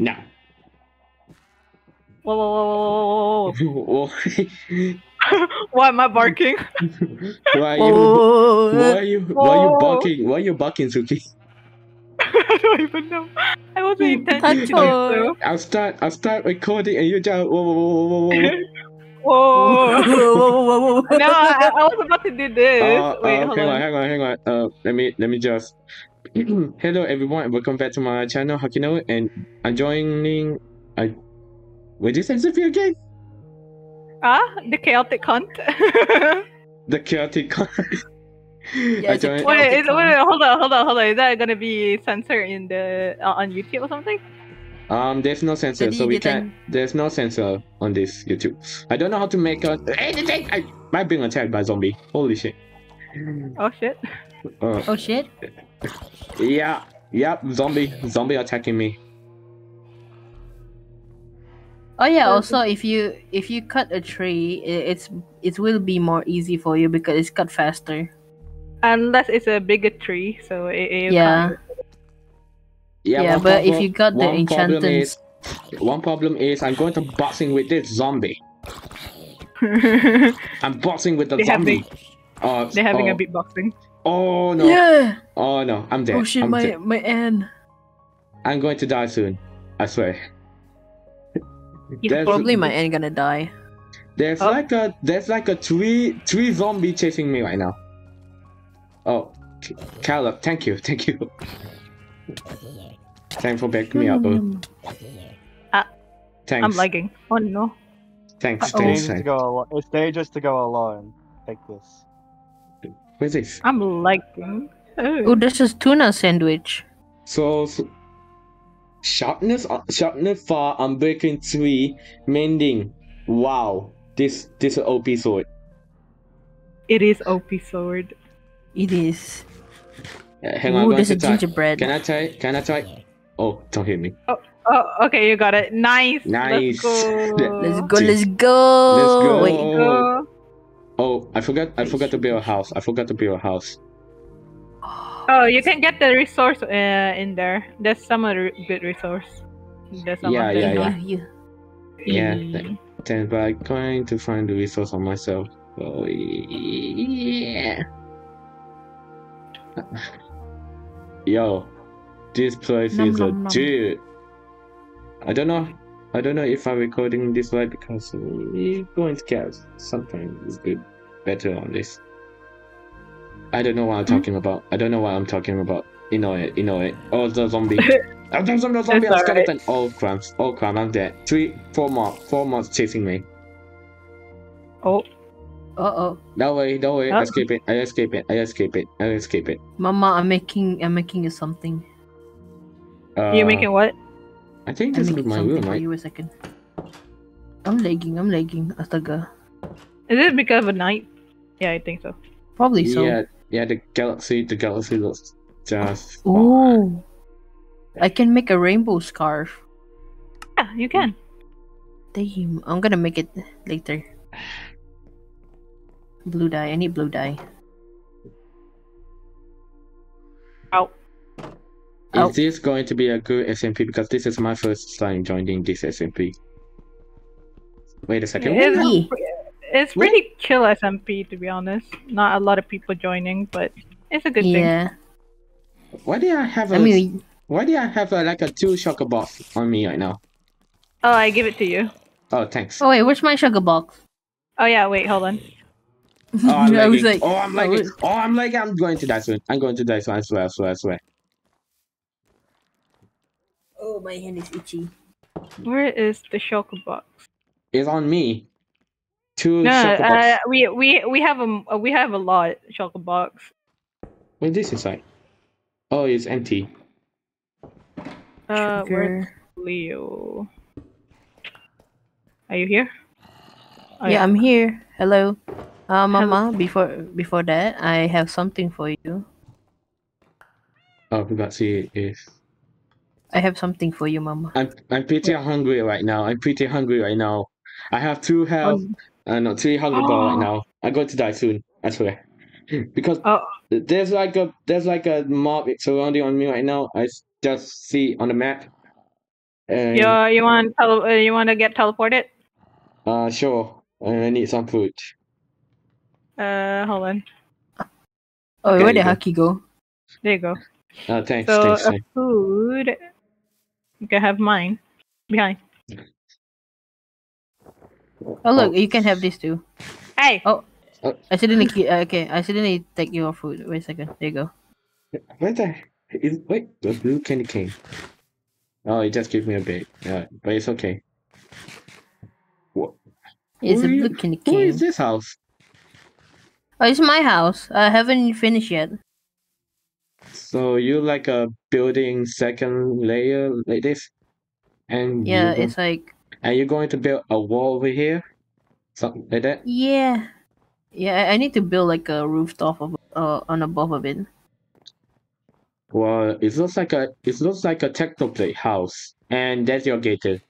Now. Whoa, whoa, whoa, whoa, whoa, whoa, why whoa. Why am I barking? are you? Oh, Why are you? Why are you barking? Why are you barking, Suki? I don't even know. I wasn't intending to. I'll start. I'll start recording, and you just. Whoa, whoa, whoa, whoa, whoa, whoa. Whoa. whoa, whoa, whoa, whoa. no, I, I was about to do this. Uh, Wait, uh, hold hang on, on. hang on, hang on. Uh, let me let me just. Hello everyone, and welcome back to my channel Hakino, and I'm joining. I. What did you again? Ah, the chaotic hunt. The chaotic. I it's joined. wait, is, wait, wait, hold on, hold on, hold on. Is that gonna be censored in the uh, on YouTube or something? Um, there's no censor, Jadi so we can't. There's no censor on this YouTube. I don't know how to make a anything. I might being attacked by zombie. Holy shit. Oh shit. Uh, Oh shit. Yeah, yep. Zombie, zombie attacking me. Oh yeah. Also, if you if you cut a tree, it's it will be more easy for you because it's cut faster. Unless it's a bigger tree, so it, it Yeah. Yeah, Yeah, one but if you got the one enchantments, one problem is I'm going to boxing with this zombie. I'm boxing with the They have zombie. Oh, They're having oh, a beatboxing. Oh no! yeah. Oh no! I'm dead. Oh shit, I'm, my dead. my N. I'm going to die soon. I swear. Yeah, There's- Probably my N gonna die. There's Oh. like a there's like a three three zombie chasing me right now. Oh, K- Caleb, thank you, thank you. Thanks for backing me up. bro. Mm. Thanks. I'm lagging. Oh no. Thanks, Uh-oh. thanks. dangerous to thanks. go alone. It's dangerous to go alone. Take this. Where's this? I'm lagging. Oh, this is tuna sandwich. So, so sharpness, uh, sharpness far, unbreaking three, mending. Wow, this this is OP sword. It is OP sword. It is. Uh, hang on, I'm Ooh, going there's to try. gingerbread. Can I try? Can I try? Oh, don't hit me. Oh, Oh, okay, you got it. Nice. Nice. Let's go. Let's go. Let's go. Let's go. Wait. Go. Oh, I forgot. I forgot to build a house. I forgot to build a house. Oh, you can get the resource uh, in there. There's some other good resource. There's some Yeah, of them yeah, not. You, you. Yeah, Mm. th- then by going to find the resource on myself. So yeah. Yo, this place Nom, is a nom, nom. dude. I don't know. I don't know if I'm recording this right because we're going to get something is good, better on this. I don't know what I'm Hmm? talking about. I don't know what I'm talking about. You know it. You know it. Oh, the zombie. Oh, the zombie, the zombie, It's a alright. skeleton. Oh, crumbs. Oh, crap, I'm dead. Three, four more. Four more chasing me. Oh, Uh oh. Don't worry, don't worry. Oh. Escape it. I escape it. I escape it. I escape it. Mama, I'm making I'm making you something. Uh, you making what? I think this is my room, for right? you a second. I'm lagging. I'm lagging. Astaga. Is it because of a night? Yeah, I think so. Probably so. Yeah, yeah. The galaxy, the galaxy looks just. Ooh. I can make a rainbow scarf. Yeah, you can. Damn. I'm gonna make it later. Blue dye. I need blue dye. Ow. Oh. Is this going to be a good SMP? Because this is my first time joining this SMP. Wait a second. It's, Yeah. It's pretty chill SMP to be honest. Not a lot of people joining, but it's a good thing. Yeah. Why do I have a? I mean, why do I have a, like a two shulker box on me right now? Oh, I give it to you. Oh, thanks. oh wait, where's my sugar box? Oh yeah, wait, hold on. Oh, I'm I was like, oh, oh, I'm like, lagging. was- Oh, I'm lagging. I'm going to die soon. I'm going to die soon. I swear. I swear. I swear. oh, my hand is itchy. Where is the shulker box? It's on me. Two No, uh, we we we have a uh, we have a lot chocolate box. Wait, this is like. Oh, it's empty. Uh, where's Sugar. Leo? Are you here? Oh, yeah, I'm here. Hello. Uh, Mama, before before that, I have something for you. Oh, I forgot to see if. I have something for you, Mama. I'm I'm pretty hungry right now. I'm pretty hungry right now. I have two health. Um, Uh, no, three hungry ball right now. I'm going to die soon. I swear. Because Oh. there's like a there's like a mob surrounding on me right now. I just see on the map, And, You you want tele- uh, you want to get teleported? uh, sure. I need some food. Uh, hold on. Oh, Okay, where did go. Haki go? There you go. Uh, thanks, So thanks, a thanks. food. You can have mine behind. Oh look, you can have this too. Hey, Oh, accidentally. ki- uh, okay, accidentally take your food. Wait a second. There you go. Where the is wait the blue candy cane? Oh, it just gave me a bit. Yeah, but it's okay. What? It's Who a are you- blue candy cane. is this house? Oh, it's my house. I haven't finished yet. So you like a building second layer like this, and Yeah, it's like and you're going to build a wall over here, something like that. yeah, yeah. I- I need to build like a rooftop of uh on above of it. Well, it looks like a it looks like a Technoblade house, and that's your gated.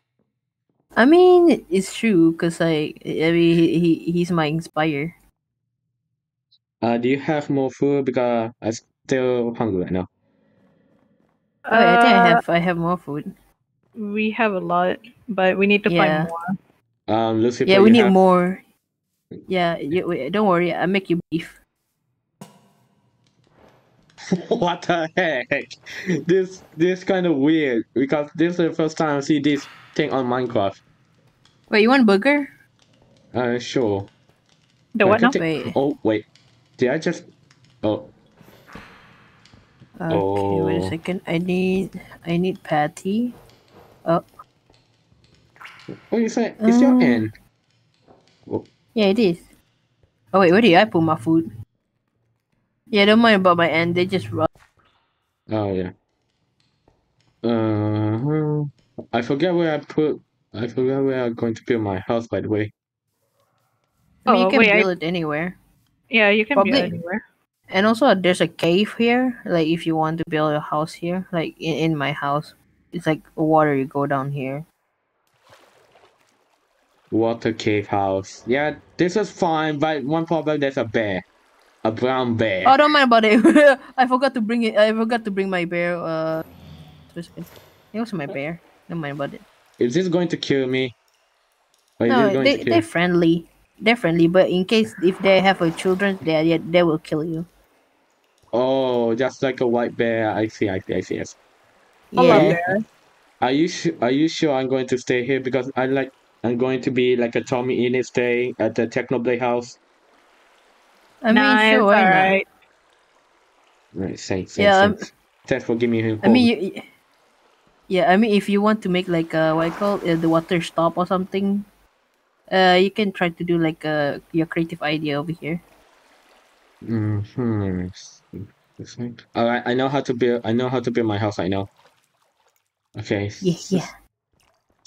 I mean, it's true because I I mean he, he he's my inspire. Uh, do you have more food? Because I'm still hungry right now. Oh, wait, I think I uh, have I have more food. we have a lot, but we need to Yeah. find more. Um, Lucifer, Yeah, we need have- more. Yeah, you, wait, don't worry. I make you beef. what the heck? This this kind of weird because this is the first time I see this thing on Minecraft. Wait, you want burger? Uh, sure. The I what can now? Wait. Oh wait, did I just? Oh, Okay, wait Oh. a second. I need I need patty. What you say? It's your Um, end. Yeah, it is. Oh wait, where did I put my food? Yeah, don't mind about my end. They just run. Oh yeah. Uh, I forget where I put. I forgot where I'm going to build my house. By the way. I mean, you Oh, can wait, I- build it anywhere. Yeah, you can Probably- build anywhere. And also, there's a cave here. Like, if you want to build a house here, like in, in my house, it's like water. You go down here. Water cave house. Yeah, this is fine, but one problem there's a bear. A brown bear. Oh, don't mind about it. I forgot to bring it. I forgot to bring my bear. Uh, just a it was my bear. Don't mind about it. Is this going to kill me? Or is No, going they to kill they're friendly. They're friendly, but in case if they have a children, they they, they will kill you. Oh, just like a white bear. I see, I see, I see. I see. I Yeah. bears. Are you su- are you sure I'm going to stay here because I like I'm going to be like a TommyInnit stay at the Technoblade house. I mean, nice, sure, why not? alright. Right, thanks, thanks, Yeah, I'm- thanks. Thanks for giving me home. I mean, you, yeah, I mean, if you want to make like a what I call uh, the water stop or something, uh, you can try to do like uh, your creative idea over here. Mm hmm. All right, I know how to build. I know how to build my house. I know. Okay. Yeah, s- yeah.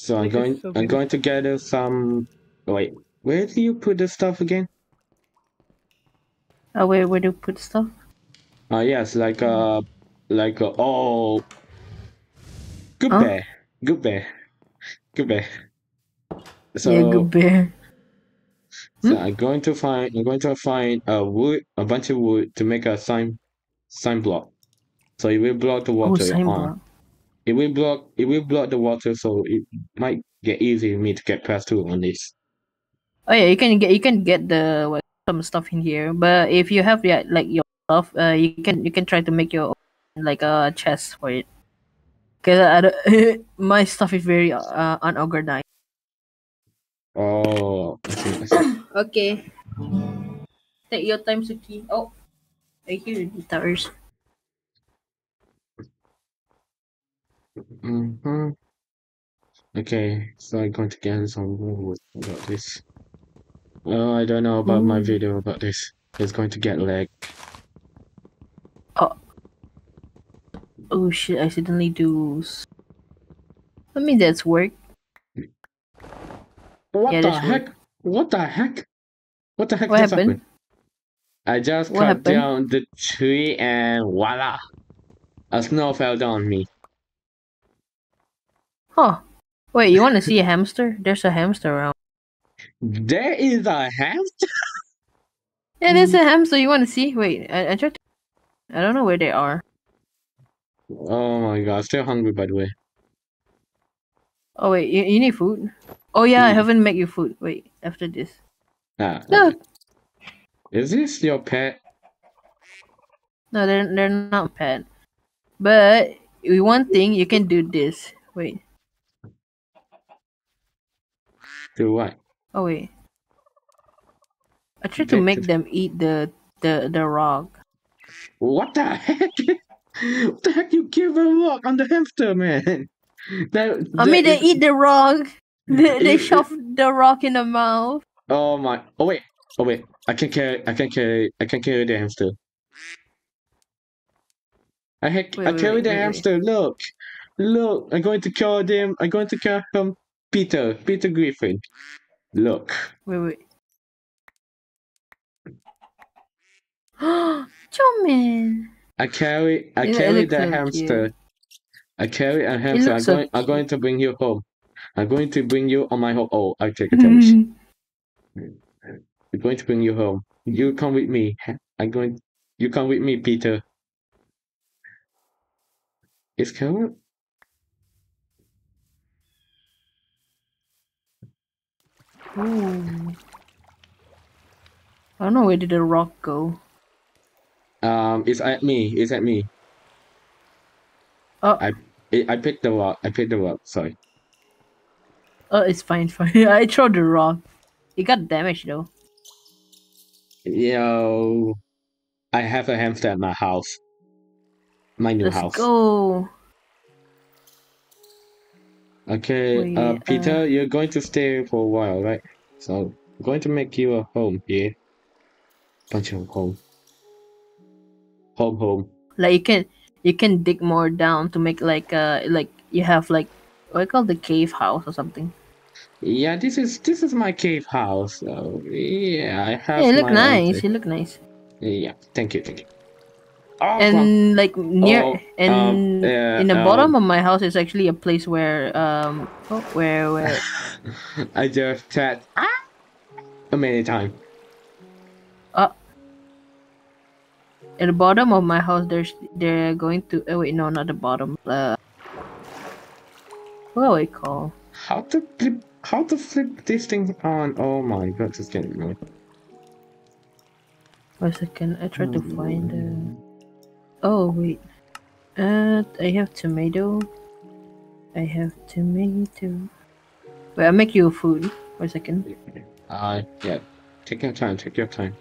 So I'm going. so I'm going to gather some. Wait, where do you put the stuff again? Oh, where where do you put stuff? Uh yes, like uh, like uh, oh, good Huh? bear, good bear, good bear. So, yeah, good bear. so I'm going to find. I'm going to find a wood, a bunch of wood to make a sign, sign block. So it will block the Oh, water sign on. block. It will block. It will block the water, so it might get easy for me to get past through on this. Oh yeah, you can get you can get the what, some stuff in here, but if you have yeah, like your stuff, uh, you can you can try to make your own, like a chest for it. Cause I don't, my stuff is very uh, unorganized. Oh, I see, I see. Okay. Take your time, Suki. Oh, I hear the towers. Hmm Okay, so I'm going to get some wood about this. Oh, I don't know about my video about this. It's going to get lag. Oh Oh shit! I accidentally do. I mean that's work. What Yeah, the heck? What the heck? What the heck What just happened? happened? I just What cut happened? down the tree and voila! A snow fell down on me. Huh? Wait, you want to see a hamster? There's a hamster around. There is a hamster? Yeah, there's a hamster. You want to see? Wait, I, I tried. To... I don't know where they are. Oh my god, still hungry by the way. Oh wait, you, you need food? Oh yeah, I Hmm. haven't made you food. Wait, after this. Ah, No, is this your pet? no, they're they're not pet. But one thing, you can do this. Wait. Do what? Oh wait. I tried to make them eat the the the rock. What the heck? what the heck you give a rock on the hamster, man? That, I mean, they eat the rock. They, they shove the rock in the mouth. Oh my! Oh wait! Oh wait! I can carry. I can carry. I can carry the hamster. I heck! Wait, I wait, carry wait, the hamster. Look! Look! I'm going to kill them. I'm going to kill him Peter. Peter Griffin. Look! Wait, wait. Chomin. I carry. I It- carry looks the hamster. I carry a hamster. I'm so going. I'm going to bring you home. I'm going to bring you on my home. Oh, I take a Mm-hmm. I'm going to bring you home. You come with me. I'm going. You come with me, Peter. Is Carol? Ooh. I don't know where did the rock go. Um, it's at me. It's at me. Oh. I I picked the rock. I picked the rock. Sorry. Oh, it's fine, fine. I throw the rock. It got damaged though. Yo, I have a hamster at my house. My new Let's house. go. Okay, uh, uh, Peter, you're going to stay for a while, right? So I'm going to make you a home here. Bunch of home. Home, home. Like you can you can dig more down to make like uh like you have like what I call the cave house or something. Yeah, this is this is my cave house. So yeah, I have. Yeah, you look nice. You look nice. Yeah, thank you, thank you. Oh, And like near Oh, and um, yeah, in the um, bottom of my house is actually a place where um oh, where where I just chat ah, a many times. at the bottom of my house there's they're going to oh wait no not the bottom uh what do I call How to flip? How to flip this thing on? Oh my god, this is getting annoying. One second, I try to find the. Oh wait, uh, I have tomato. I have tomato. Wait, I'll make you a food. One second. Uh, yeah. Take your time, take your time.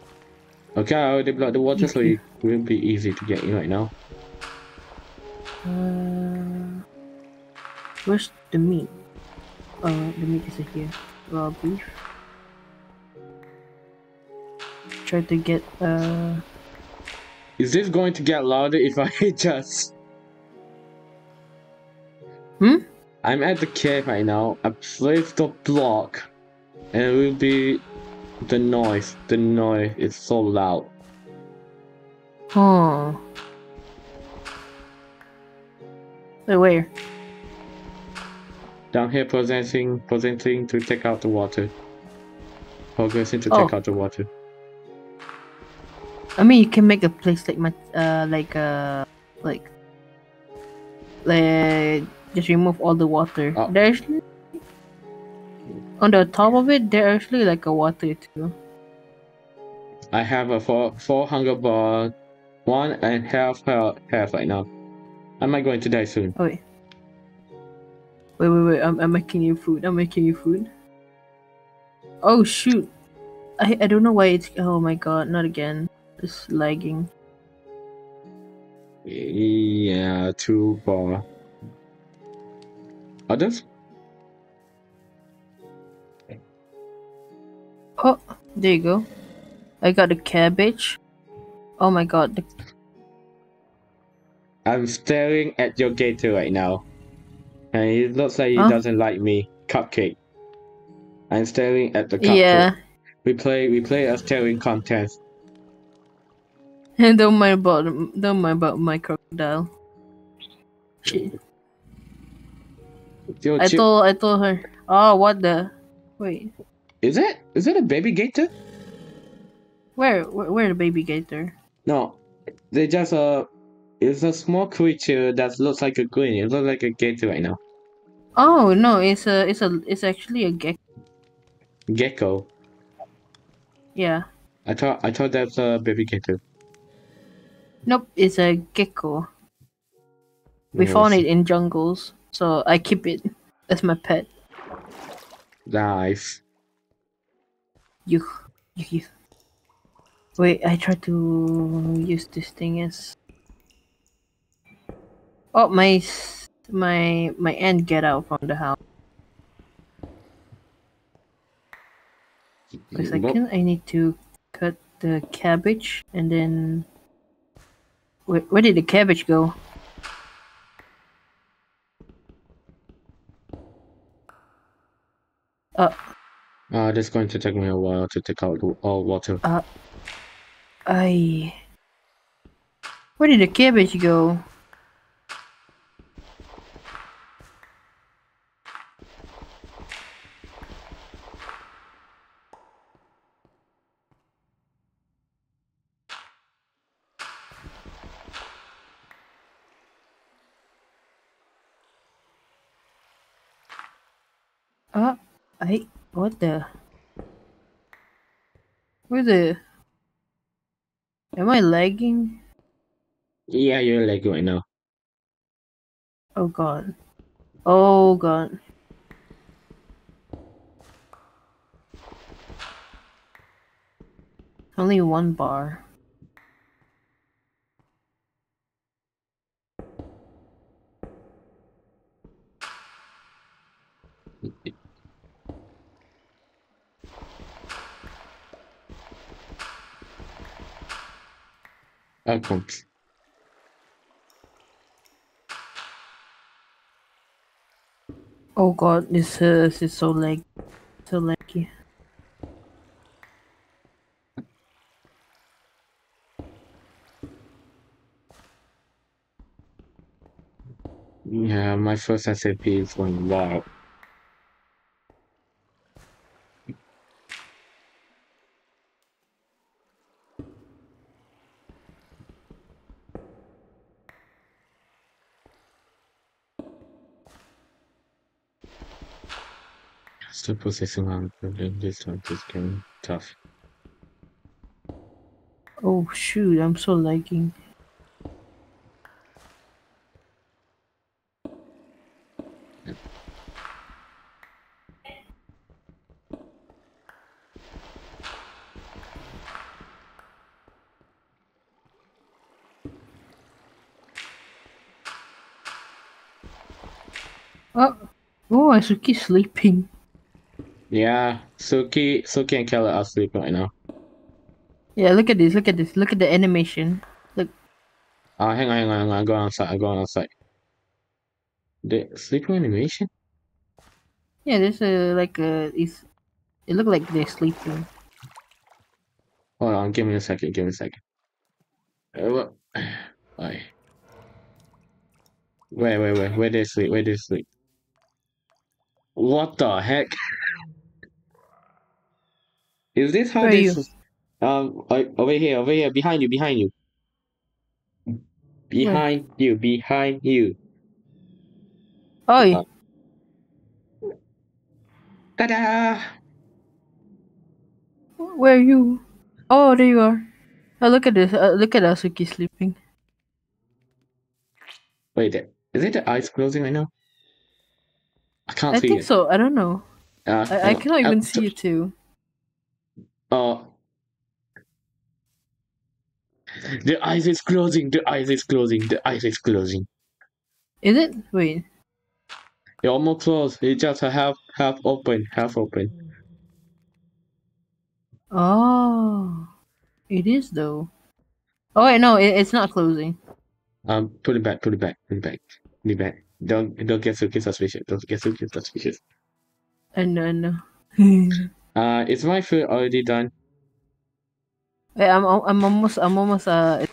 Okay, I already blocked the water, so it will be easy to get in right now. Uh, where's the meat? Oh, the meat is here. Raw beef. Try to get uh. Is this going to get louder if I hit just... Hmm? I'm at the cave right now. I placed the block. And it will be... The noise. The noise is so loud. Oh. Wait, where? Down here presenting, presenting to take out the water. Progressing to Oh. take out the water. I mean, you can make a place like my uh like uh like like just remove all the water. Oh. There's on the top of it. There actually like a water too. I have a four, four hunger bar, one and half health, health right now. Am I going to die soon? Oh wait, wait, wait, wait. I'm, I'm making you food. I'm making you food. Oh shoot! I I don't know why it's. Oh my god! Not again. It's lagging. Yeah, two bar. Others? Oh, there you go. I got the cabbage. Oh my god! The I'm staring at your gator right now. And it looks like he Huh? doesn't like me. Cupcake. I'm staring at the cupcake. yeah. We play we play a staring contest. And don't mind about don't mind about my crocodile. She, Yo, I told I told her. Oh, what the? Wait, Is it is it a baby gator? where where, where the baby gator? No. They just uh it's a small creature that looks like a green. It looks like a gator right now. Oh no, it's a it's a it's actually a gecko. Gecko. Yeah. I thought I thought that's a baby gecko. Nope, it's a gecko. We No, found it in jungles, so I keep it as my pet. Nice. You, you, you. Wait, I try to use this thing as. Oh my, my my ant get out from the house. For a second, I need to cut the cabbage and then. Where, where did the cabbage go? Uh, Uh, is going to take me a while to take out all water. Uh, I. Where did the cabbage go? Uh, I. What the? Where the. Am I lagging? Yeah, you're like right now. Oh god. Oh god. Only one bar. I can't. Oh god, this, uh, this is so lag, so laggy. Yeah, my first SMP is going wow. Still on building this time is getting tough. Oh shoot, I'm so lagging. Oh, oh, Asuki sleeping. Yeah, Suki, Suki and Keller are asleep right now. Yeah, look at this, look at this, look at the animation. Look. Uh, hang on, hang on, hang on. I go outside. I go outside. The sleeping animation? Yeah, there's a like a it's it look like they're sleeping. Hold on, give me a second. Give me a second. Uh, what? Why? Wait, wait, wait. Where they sleep? Where they sleep? What the heck? Is this how Where they? you? Um, over here, over here, behind you, behind you, behind you, behind you. Oh, Uh, Ta-da! where are you? Oh, there you are. Oh, look at this. Uh, look at Asuki sleeping. Wait, is it the eyes closing right now? I can't see. I see think it. so. I don't know. Uh, I, I cannot Uh, even so- see it too. Uh, the eyes is closing. The eyes is closing. The eyes is closing. Is it? Wait. It almost closed. It just half half open, half open. Oh, it is though. Oh wait, no, it, it's not closing. Um, put it back. Put it back. Put it back. Put it back. Don't don't get so get suspicious. Don't get so get suspicious. I know, I know. Uh, is my food already done? Wait, I'm I'm almost I'm almost uh.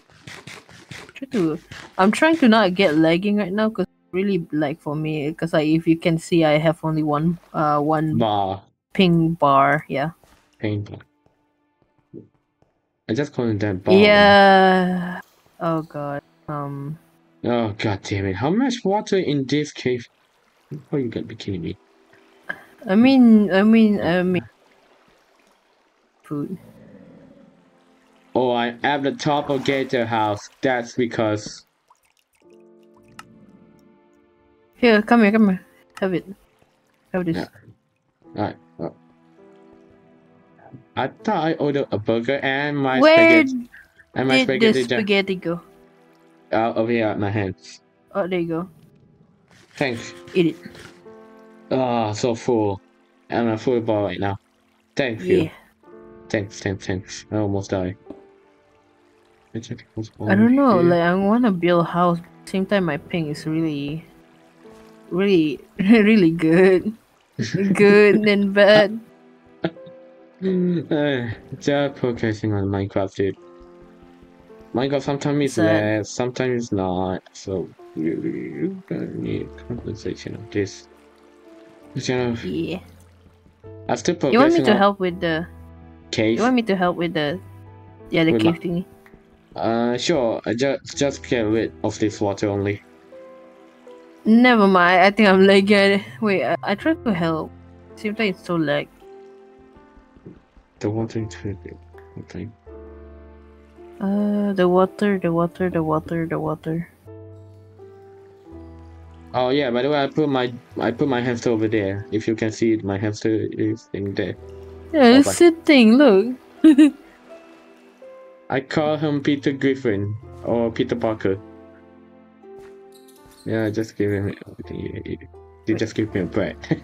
Try to, I'm trying to not get lagging right now because really like for me because like if you can see I have only one uh one Bar. ping bar yeah Painful. I just call it that bar. yeah oh god um Oh god damn it! How much water in this cave? Oh, you gotta be kidding me. I mean, I mean, I mean, food. Oh, I am the top of Gator House. That's because Here, come here, come here. Have it. Have this. Yeah. Alright. well. I thought I ordered a burger and my Where spaghetti and my did the spaghetti jam spaghetti go? out over here at my hands. Oh, there you go. Thanks. Eat it. Ah, so full. I'm a full ball right now. Thank you. Yeah. Thanks, thanks, thanks. I almost died. I check it was I don't know. over Like, I want to build a house. Same time, my ping is really, really, really good. good and bad. here. uh, just focusing on Minecraft, dude. Minecraft sometimes is less, sometimes it's not. So you, you gonna need compensation of this. You know, Yeah. I still You want me to help with the? Cave. You want me to help with the? Yeah, the With cave thingy. Uh, sure. I just just get rid of this water only. Never mind. I think I'm lagging. Wait, I, I tried to help. Same time, it's so lag. The water the okay. Uh, the water, the water, the water, the water. Oh yeah. By the way, I put my I put my hamster over there. If you can see it, my hamster is in there. Yeah, it's Okay. sitting. Look. I call him Peter Griffin or Peter Parker. Yeah, just give him everything. You, you, you just give him bread.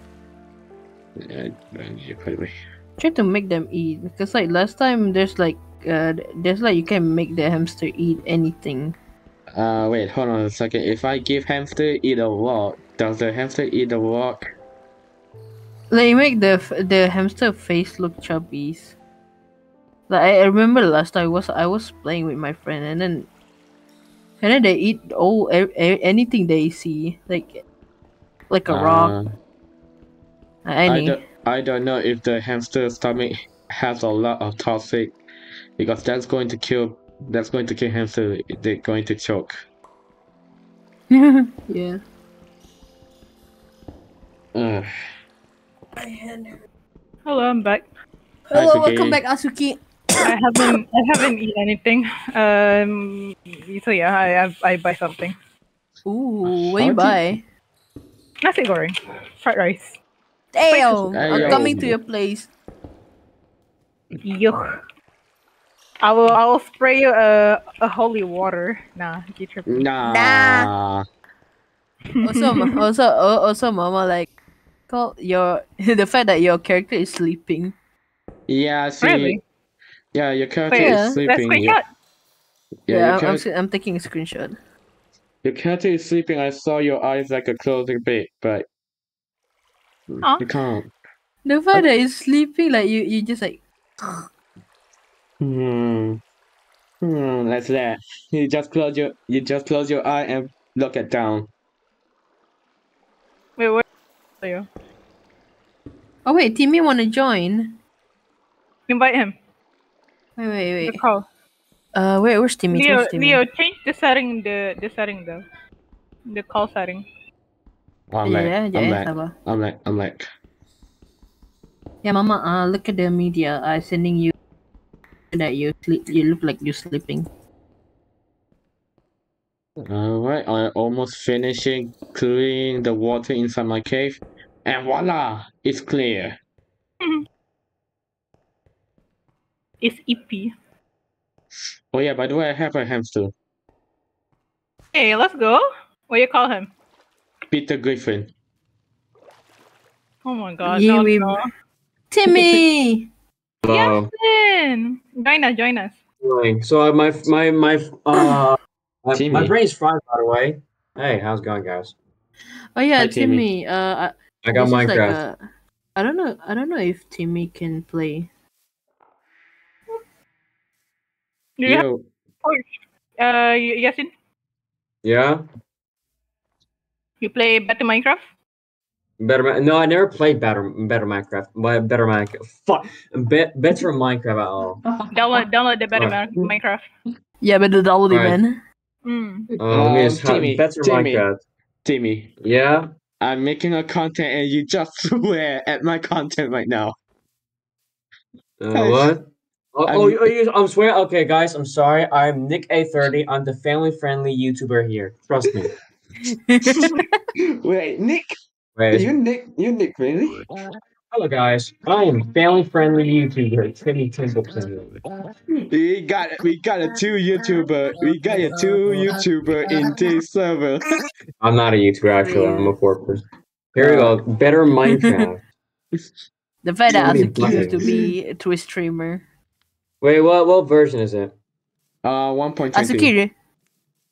yeah, by the way. Try to make them eat because like last time there's like uh there's like you can make the hamster eat anything. Uh, wait, hold on a second. If I give hamster eat a rock, does the hamster eat the rock? Like make the the hamster face look chubby. Like I remember last time I was I was playing with my friend and then and then they eat all a- a- anything they see like like a rock. Uh, I I don't, I don't know if the hamster stomach has a lot of toxic, because that's going to kill. That's going to kill hamster. They're going to choke. yeah. Ugh. Hello, I'm back. Hello, Asuki. welcome back, Asuki. I haven't I haven't eaten anything. Um, so yeah, I I, I buy something. Ooh, what How you buy? Nasi goreng, fried rice. Damn, Hey, I'm coming to your place. Yuck. I will I will spray you a a holy water. Nah, get your Nah. Nah. Also, also, also, Mama, like, call your the fact that your character is sleeping. Yeah. See. Really? Yeah, your character Wait, is yeah. Let's sleeping. screenshot. Yeah, Yeah, I'm, I'm, char- s- I'm taking a screenshot. your character is sleeping. I saw your eyes like a closing bit, but Huh? you can't. The fact that it's sleeping, like you, you just like, Hmm. Hmm. That's that. You just close your. You just close your eye and look at down. Wait, where are you? oh wait, Timmy wanna join? Invite him. Wait, wait, wait. The wait. call. Uh, wait, where's Timmy? Leo, Where's Timmy? Leo, change the setting. The the setting though. The call setting. I'm like. yeah, I'm yeah, like. sabar. I'm like. I'm like. Yeah, Mama. Uh, look at the media. I sending you that you sleep. You look like you're sleeping. Alright, I almost finishing clearing the water inside my cave, and voila, it's clear. It's EP. Oh yeah, by the way, I have a hamster, Hey, let's go. What do you call him? Peter Griffin. Oh my god. Yeah, no, we- no. Timmy. Hello. Yasin! Join us, join us. So uh, my my my uh my, my Timmy. brain's fried by the way. Hey, how's it going, guys? Oh yeah, Hi, Timmy. Timmy. Uh, I, I got this is like Minecraft. a- I don't know. I don't know if Timmy can play. Do you have uh y- Yasin? Yeah. You play Better Minecraft? Better. No, I never played better better Minecraft. But better Minecraft. Fuck. Be- better Minecraft at all. Download download the Better Alright. Mi- Minecraft. Yeah, but the download Alright. man. Mm. Uh, let me Um, just Timmy, better Timmy. Minecraft. Timmy, Yeah. I'm making a content and you just swear at my content right now. Uh, what? Oh, I'm- oh, you, oh, you, I'm swear. Okay, guys, I'm sorry. I'm Nick A30. I'm the family-friendly YouTuber here. Trust me. Wait, Nick, Wait. you Nick, you Nick, really? Hello, guys. I am family-friendly YouTuber Timmy Templeton. We got we got a two YouTuber. We got a two YouTuber in this server. I'm not a YouTuber actually. I'm a poor person. Here we go. Better Minecraft. The fact that Somebody Asuki used to buzzing. be a Twitch streamer. Wait, what? What version is it? Uh, one point Asuki, re-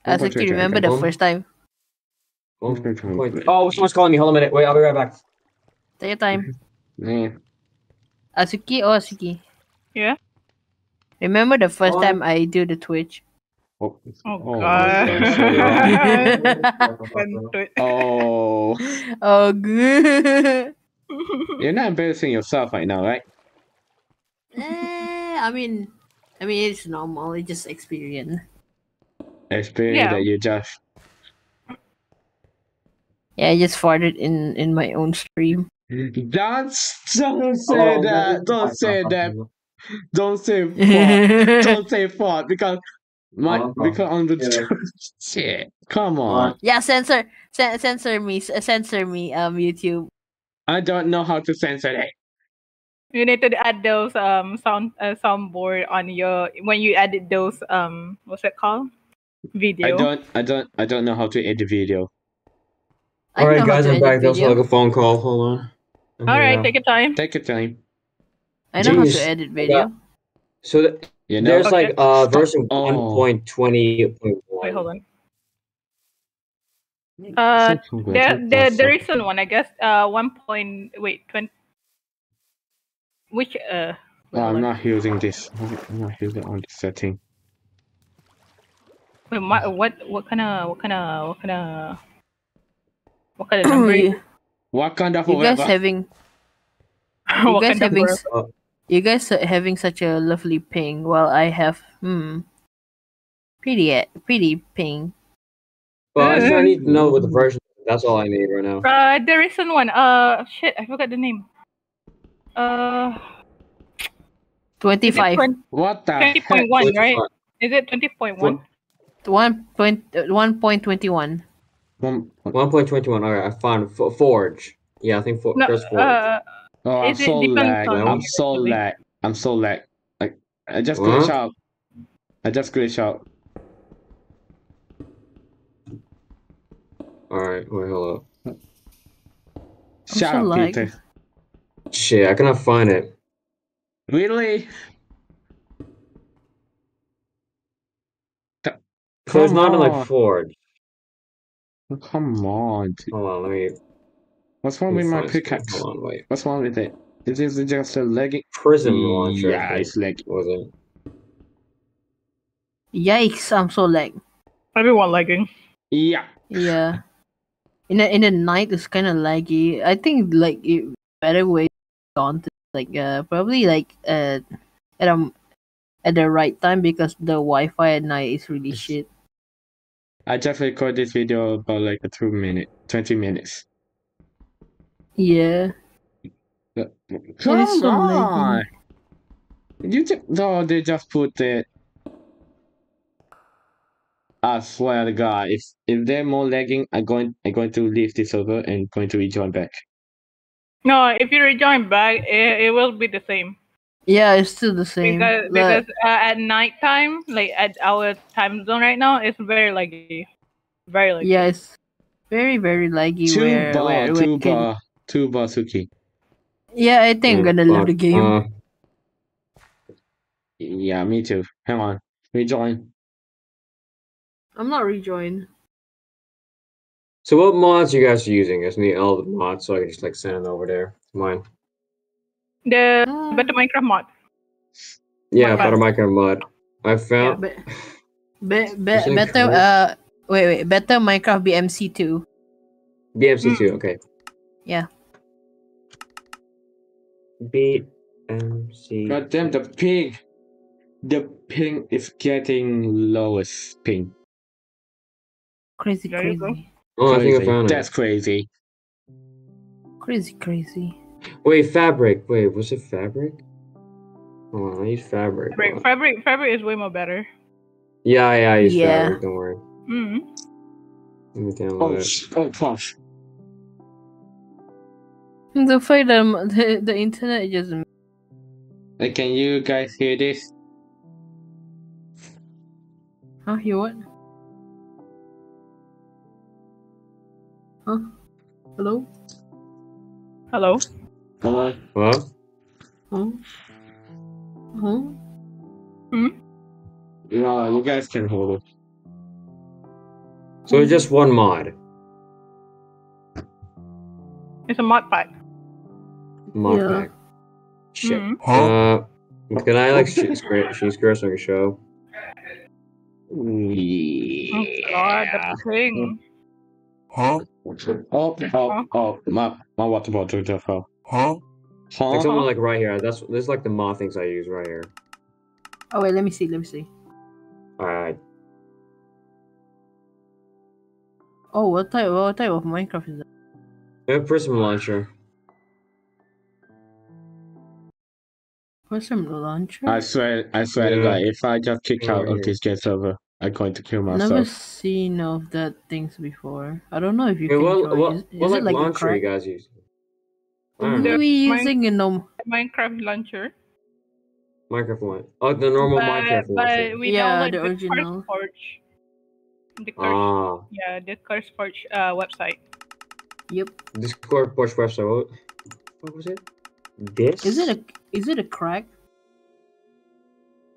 One point remember the first time? Oh, Okay. oh, someone's calling me. Hold on a minute. Wait, I'll be right back. Take your time. Man, Asuki or Asuki? Yeah? Remember the first Oh. time I do the Twitch? oh, Oh, oh, God. sorry. oh, oh, good. you're not embarrassing yourself right now, right? eh, I mean, I mean it's normal. It's just experience. Experience Yeah. that you just. Yeah, I just farted in in my own stream. Don't, don't say Oh, that. Don't say that. Don't say fart. yeah, don't say fart because my Oh, because on the yeah. shit. Come on. Yeah, censor, cen- censor me, c- censor me. Um, YouTube. I don't know how to censor that. You need to add those um sound uh, soundboard on your when you edit those um what's it called video. I don't. I don't. I don't know how to edit video. I All right, guys, I'm back. That's video. like a phone call. Hold on. I'm All here right, take your time. Take your time. I know how Jeez. to edit video. So th- You know. there's Okay. like uh version Oh. one point twenty Wait, hold on. Uh, Something weird. there, there, the there one, I guess. Uh, one point. Wait, twenty. Which uh? wait, Oh, I'm not using this. I'm not using on this setting. Wait, my, what? What kind of? What kind of? What kind of? What kind of number? You, What kind of you guys having you guys having word? s- you guys are having such a lovely ping while I have hmm pretty eh, pretty ping. Well, I just need to know what the version. That's all I need right now. Uh, there isn't one. Uh, shit, I forgot the name. Uh, Twenty is it five. What the twenty heck? point one, What the right? Is it twenty point one? One point uh, one point twenty one. One, One point twenty one. All right, I found F- Forge. Yeah, I think for, No, first Forge. uh, oh, I'm so depends lag. I'm so actually? lag. I'm so lag. Like I just Huh? glitch out. I just glitch out. all right, wait, hold up. Shut so up, lag. Peter. Shit, I cannot find it. Really? Th- So it's Come not in on. like Forge. Come on. dude. Hold on, let me. What's wrong with me my pickaxe? Hold on, wait. What's wrong with it? Is this is just a lagging? Prism launcher. I Yeah, think, it's like Was it? Yikes! I'm so lag. everyone lagging. yeah. Yeah. In the in the night it's kind of laggy. I think like it better way on to like uh probably like uh at um at the right time because the Wi-Fi at night is really shit. I just record this video about like a two minute, twenty minutes. Yeah. Come so on. You just no, they just put it. I swear to God, if if they're more lagging, I'm going I'm going to leave this server and going to rejoin back. No, if you rejoin back, it, it will be the same. Yeah, it's still the same. Because Like, because uh, at night time, like at our time zone right now, it's very laggy. Very laggy. yeah, it's very very laggy. Two where, bar, where, where two you can- bar, two bar Suki. Yeah, I think I'm gonna leave the game. Uh, Yeah, me too. Hang on, rejoin. I'm not rejoined. so what mods you guys are using? I just need all the mods so I can just like send it over there. Mine. The Uh, better Minecraft mod. Yeah, Minecraft. better Minecraft mod. I found. be, be, be, better correct? uh wait wait better Minecraft BMC two. BMC2, okay. Yeah. BMC. God damn the ping. The ping is getting lowest ping. Crazy There you go. crazy. Oh, I think I Crazy. found it. That's crazy. Crazy, crazy. Wait, fabric. Wait, was it fabric? Hold on, I use fabric. Fabric, fabric, fabric is way more better. Yeah, yeah, I use Yeah. fabric. Don't worry. Mm. Let me Oh, it. oh gosh. The fact that the, the internet just Hey, can you guys hear this? huh you what? Huh? Hello? Hello. Hello? Hello? Huh? Huh? No, you guys can hold it. So it's just one mod. It's a mod pack. Mod Yeah. pack. Shit. Mhm. Uh, can I like sh- screen screen screen so I can show? Oh god, Yeah. the thing. Oh, oh, oh, my, my water bottle just fell. Huh? Like Huh? someone like right here. That's this is like the mod things I use right here. Oh wait, let me see, let me see. Alright. Oh what type what type of Minecraft is that? A prism launcher. What's some launcher? I swear, I swear to Yeah. God, if I just kick out of this game server, I'm going to kill myself. Never myself. seen of that things before. I don't know if you Wait, can what join. what, is, is what it like, like a launcher you guys use? I What don't know. are we Mine- using in um Minecraft launcher. Minecraft one. Oh, the normal but, Minecraft but launcher. we Yeah, the the, original. CurseForge. The Curse, Ah, yeah, the CurseForge uh, website. Yep. Discord push website. What, what was it? This? Is it a is it a crack?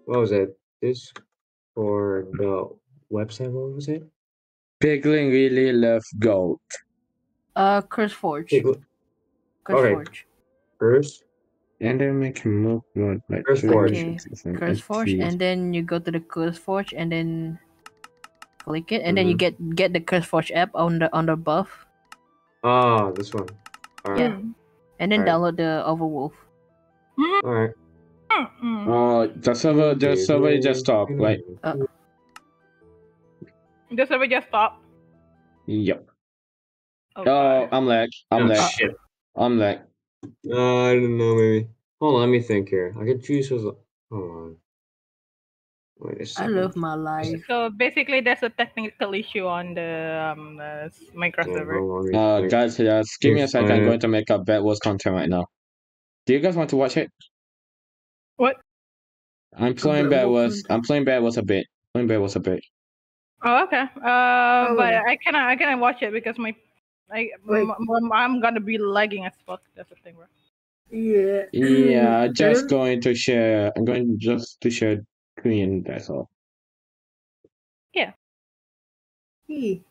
What was it? This Discord the website. What was it? Piglin really love gold. Uh Curse Forge. Piglet Curse okay. Forge. Curse. And then make a move what like Curse Forge. Okay, Curse Forge and then you go to the Curse Forge and then click it and then you Mhm. get get the Curse Forge app on the on the buff Ah, this one. Alright. Yeah. and then Alright. download the Overwolf. Alright. Mm. Oh, the server, the server just stopped, right? The server just stopped. Yep. Oh, Oh, I'm lag. I'm Oh, lag. shit. I'm like, Uh, I don't know, maybe. Hold on, let me think here. I could choose as a... Hold on. Wait a second. I love my life. So basically, there's a technical issue on the um, uh, Minecraft Yeah, server. hold on, let me Uh, think. guys, just give me a second. I'm going to make up Bedwars content right now. Do you guys want to watch it? What? I'm playing Bad Bad Wars Wars. I'm playing Bedwars a bit. Playing Bedwars a bit. Oh, okay. Uh, but yeah. I cannot, I cannot watch it because my, I, Wait. m- m- I'm gonna be lagging as fuck. That's the thing, bro. Yeah. Yeah, I just don't- going to share. I'm going just to share screen. That's all. Yeah. Hey.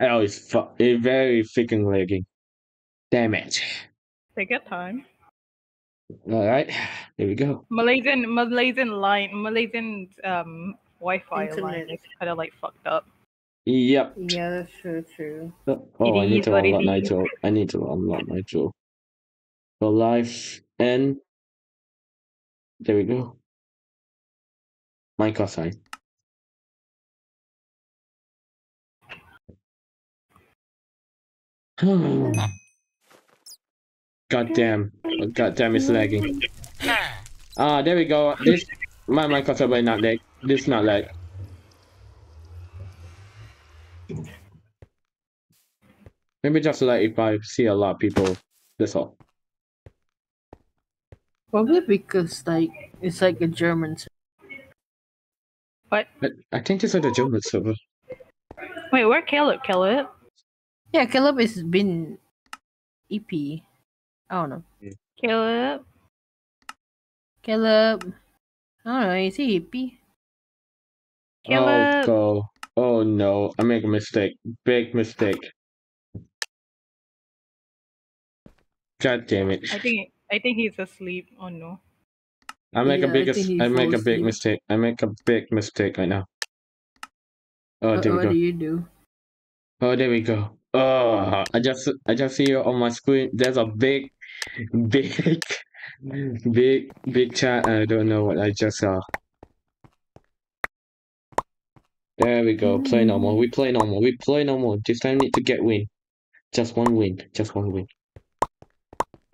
Oh, it's fu- it's very freaking lagging. Damn it. Take your time. All right, here we go. Malaysian, Malaysian line, Malaysian um Wi-Fi line is kind of like fucked up. Yep. Yeah, that's true, true. Oh, I need to unlock is. Nitro. I need to unlock Nitro. For life and there we go. Minecraft sign. God damn. God damn it's lagging. Ah, there we go. This my Minecraft server is not lag. This is not lag. Maybe just like if I see a lot of people. That's all. Probably because like it's like a German. s- But I think this is the German server. Wait, where Caleb? Caleb? Yeah, Caleb has been EP. I don't know. Caleb? Caleb. I don't know. Is he EP? Oh Caleb? go. Oh no, I make a mistake. Big mistake. God damn it. I think, I think he's asleep. Oh no. I make Yeah, a I big think he I make a big asleep. mistake. I make a big mistake right now. Oh What, there we what do you do? Oh there we go. Oh I just I just see you on my screen there's a big big big big chat. I don't know what I just saw. There we go. Play normal. We play normal. We play normal. This time need to get win. Just one win. Just one win.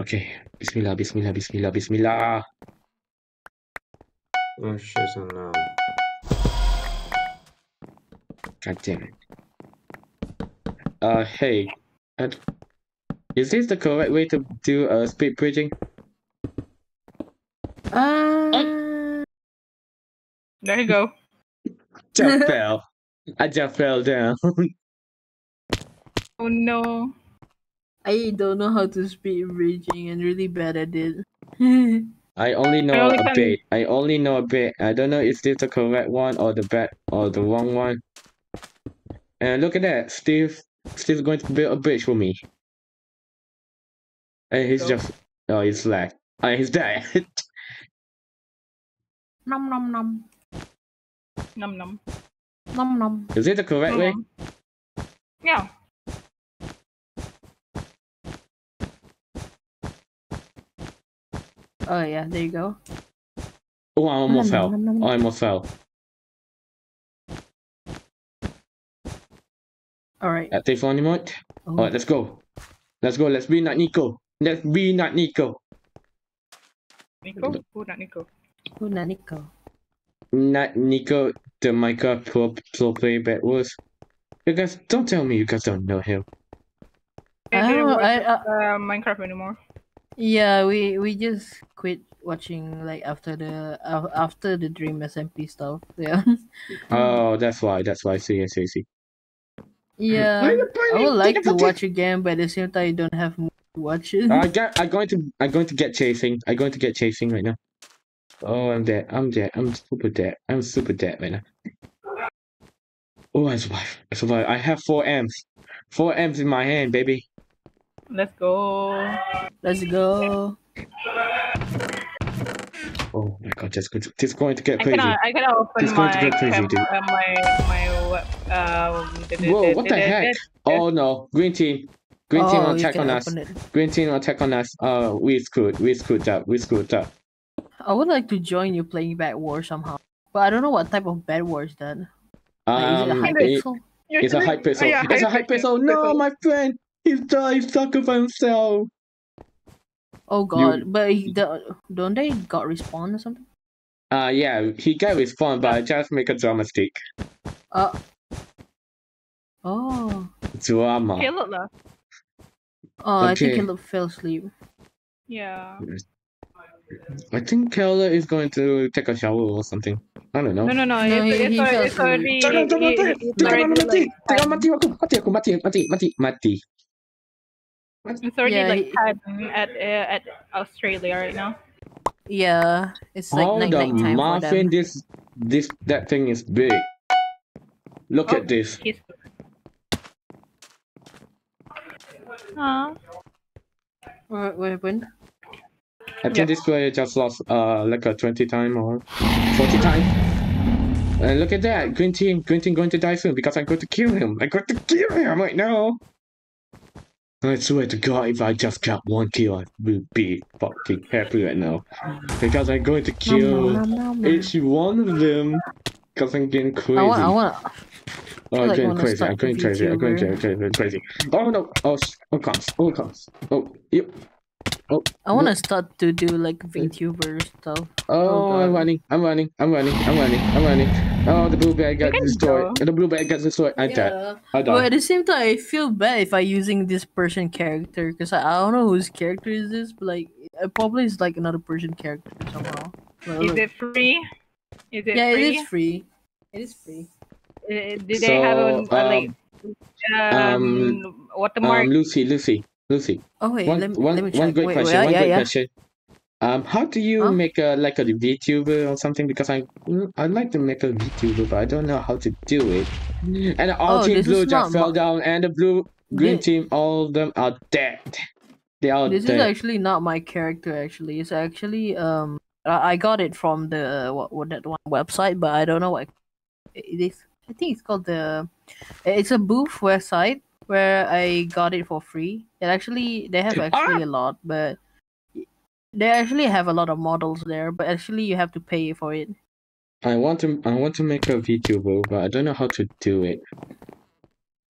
Okay. Bismillah, bismillah, bismillah, bismillah. Oh shit! So no. God damn it. Uh, hey. Is this the correct way to do uh, speed bridging? Uh, There you go. Just fell. I just fell down. Oh no. I don't know how to speed bridging and really bad at it. I only know only a can- bit. I only know a bit. I don't know if this the correct one or the bad or the wrong one. And look at that, Steve. Steve's going to build a bridge for me. And he's Go. just oh he's like Oh, he's dead. nom nom nom Num num. nom nom. Is it the correct way? Mhm. Yeah. Oh yeah, there you go. Oh I almost fell. I almost fell. All right. Active on mode. Oh. Alright, let's go. Let's go. Let's be not Nico. Let's be not Nico. Nico? Who not Nico? Oh, Naniko. Not Nico, the Minecraft pro, pro play backwards. You guys, don't tell me you guys don't know him. I didn't don't know, watch, I, uh, uh, Minecraft anymore. Yeah, we we just quit watching like after the uh, after the Dream SMP stuff. Yeah. Oh, that's why. That's why. I See, see, see. yeah. I would like to watch again, but at the same time, I don't have more to watch it. I get. I'm going to. I'm going to get chasing. I'm going to get chasing right now. Oh, I'm dead. I'm dead. I'm super dead. I'm super dead right now. Oh, I survived. I survived. I have four M's. Four M's in my hand, baby. Let's go. Let's go. Oh my god, that's going to. This is going to get I crazy. cannot. I cannot open It's going to my get crazy, cam- dude. uh, my my web. Um, Whoa, what the heck? Oh no, green team. Green team oh, will you attack on us. it. Green team will attack on us. Uh, we screwed. We screwed up. We screwed up. I would like to join you playing Bad War somehow, but I don't know what type of Bad War is that. Like, is it a Um, high it- pixel? it's a Hypixel. Oh, yeah, it's a hype pixel. No, my friend. He's died. He's stuck by himself. Oh god, but he, the, don't they got respawn or something? Uh, yeah, he got respawned, but I just make a drama stick. Uh. Oh. Drama. Okay, look lah. Oh, I think Okay. he look, fell asleep. Yeah. I think Keller is going to take a shower or something. I don't know. No, no, no. No, it's, he- it's, he already, fell it's already. asleep. Jangan, jangan, it- jangan. it's Jangan already mati. like Jangan mati aku. Mati aku. Mati, mati, mati, mati, mati. It's already Yeah, like he- 10 at uh, at Australia right now. Yeah, it's like How night the night time for muffin them. this this that thing is big. Look Oh. at this. He's. Huh? What, what happened? I think Yeah. this player just lost uh like a 20 time or 40 time. And look at that, green team, green team going to die soon because I'm going to kill him. I'm going to kill him right now. I swear to God, if I just got one kill, I will be fucking happy right now. Because I'm going to kill each one of them. Because I'm getting crazy. I want, I want. Oh, I'm like going wanna crazy. I'm going crazy. I'm going crazy. I'm crazy. Oh no! Oh, sh- oh comes. Oh comes. Oh yep. Oh. I want to start to do like VTuber stuff. Oh, oh, I'm running. I'm running. I'm running. I'm running. I'm running. Oh, the blue bag got can destroyed. go. The blue bag got destroyed. I died. Yeah. I But at the same time, I feel bad if I using this Persian character because I, I don't know whose character is this, but like it probably is like another Persian character somehow. But Is look- it free? Is it yeah, free? it is free. It is free. Uh, Did they have a, So, a like um, watermark? Um, Lucy, Lucy, Lucy. Oh wait, One, let me one, let me check. one great wait, question. wait, one yeah, great yeah. question. Um, how do you Huh? make a like a VTuber or something? Because I I'd like to make a VTuber, but I don't know how to do it. And all Oh, team blue just fell down, and the blue green Thi- team, all of them are dead. They are dead. This is actually not my character. Actually, it's actually um I I got it from the what what that one website, but I don't know what it is. I think it's called the. It's a booth website where I got it for free. It actually they have actually a lot, but they actually have a lot of models there. But actually, you have to pay for it. I want to I want to make a VTuber, but I don't know how to do it.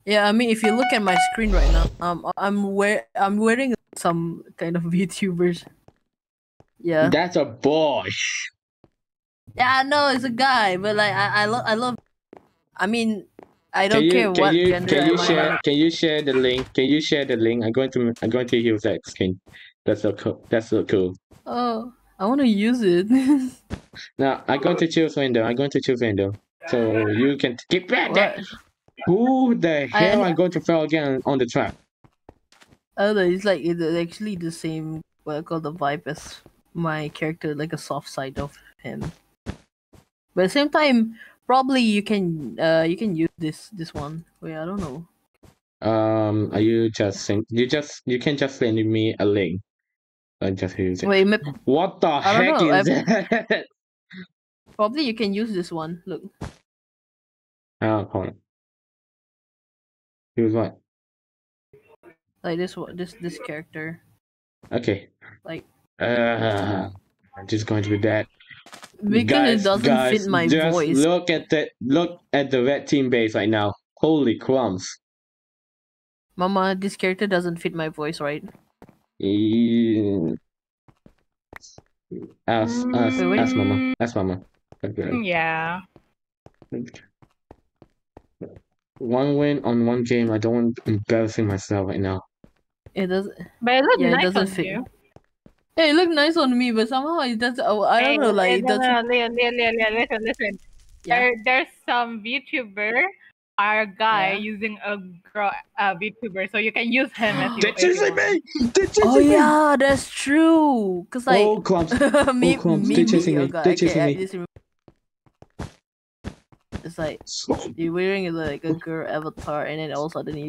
Yeah, I mean, if you look at my screen right now, um, I'm wear I'm wearing some kind of VTubers. Yeah. That's a boy. Yeah, no, it's a guy, but like I, I love, I love. I mean, I don't can you, care can what you, gender Can you am I, share? like- Can you share the link? Can you share the link? I'm going to. I'm going to use that skin. That's so cool. That's so cool. Oh, I want to use it. Now I'm going to choose window. I'm going to choose window. So you can get back that. what? Who the hell I- I'm going to fall again on the trap? Oh, it's like it's actually the same. What I call the vibe as my character, like a soft side of him. But at the same time, probably you can, uh, you can use this this one. Wait, I don't know. Um, are you just send? You just you can just send me a link. I just use it. Wait, ma- What the I heck know, is that? probably you can use this one. Look, Oh, come on. Use what? like this one, this this character. Okay. Like- Uh, I'm just going to be that. Because guys, it doesn't guys, fit my just voice. Look at that. Look at the red team base right now. Holy crumbs. Mama, this character doesn't fit my voice, right? Eh, Ask, ask, Wait, wait. ask mama. Ask mama. Okay. Yeah. One win on one game. I don't want embarrassing myself right now. It doesn't. But it looks Yeah, it nice doesn't on fit. you. Hey, it look nice on me, but somehow it does. Oh, I don't Hey, know, like hey, it no, doesn't. no, Listen, listen, listen, listen, listen. Yeah. There, there's some VTuber, our guy Yeah. using a girl uh, VTuber, so you can use him as you. They're if you chasing want. me! They're Oh me! yeah, that's true. Cause like oh, crumbs. me, crumbs, me, they're chasing oh me, God, they're chasing I me. just It's like you're wearing like a girl avatar, and then all of a sudden you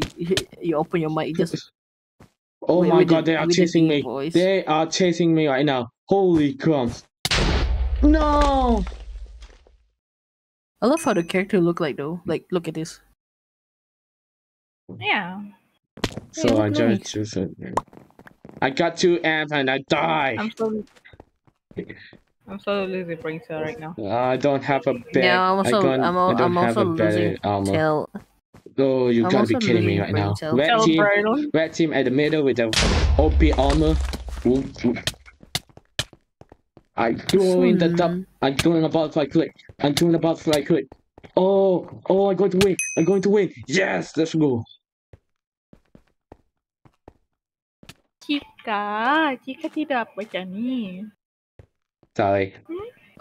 you open your mic, you just Oh my with the- god, they are with the chasing me. voice. They are chasing me right now. Holy crumbs. No! I love how the character look like though. Like, look at this. Yeah. So look I just, nice. just uh, I got two amp and I die. I'm so. I'm so losing brain cell right now. I don't have a bed. Yeah, I'm also- I am I I'm also a losing armor. Tell Oh, you I'm gotta be kidding me right now. cell. Red team, red team at the middle with the OP armor. Ooh, ooh. I'm doing the top. Hmm. I'm doing a butterfly click. I'm doing a butterfly click. Oh, oh, I'm going to win. I'm going to win. Yes, let's go. Chica, Chica tidak baca ni. Sorry.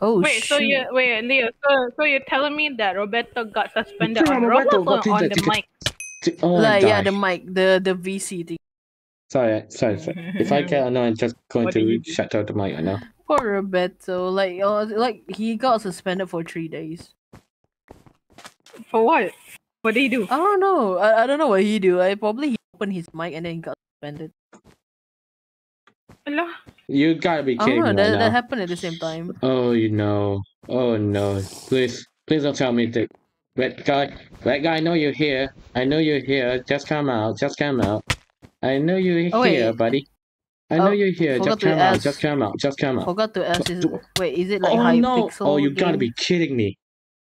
Oh Wait, so shoot. you wait, Leo. So, so you're telling me that Roberto got suspended Yeah, on Roberto Roblox or on the ticket. mic? Oh, like yeah, the mic, the the VC thing. Sorry, sorry, sorry. If I can, no, I'm just going What to shut out the mic right now. Poor Roberto, like oh, like he got suspended for three days. For what? What did he do? I don't know. I, I don't know what he do. I probably he opened his mic and then he got suspended. Alah. You gotta be I don't kidding know. me right That, that now. happened at the same time. Oh, you know. Oh no. Please, please don't tell me that. Red guy, red guy, I know you're here. I know you're here. Just come out. Just come out. I know you're Oh, here, wait. buddy. I know Oh, you're here. Just to come out. Just come out. Just come out. Forgot to ask. Is, wait, is it like oh high no! pixel? Oh, you gotta be kidding me.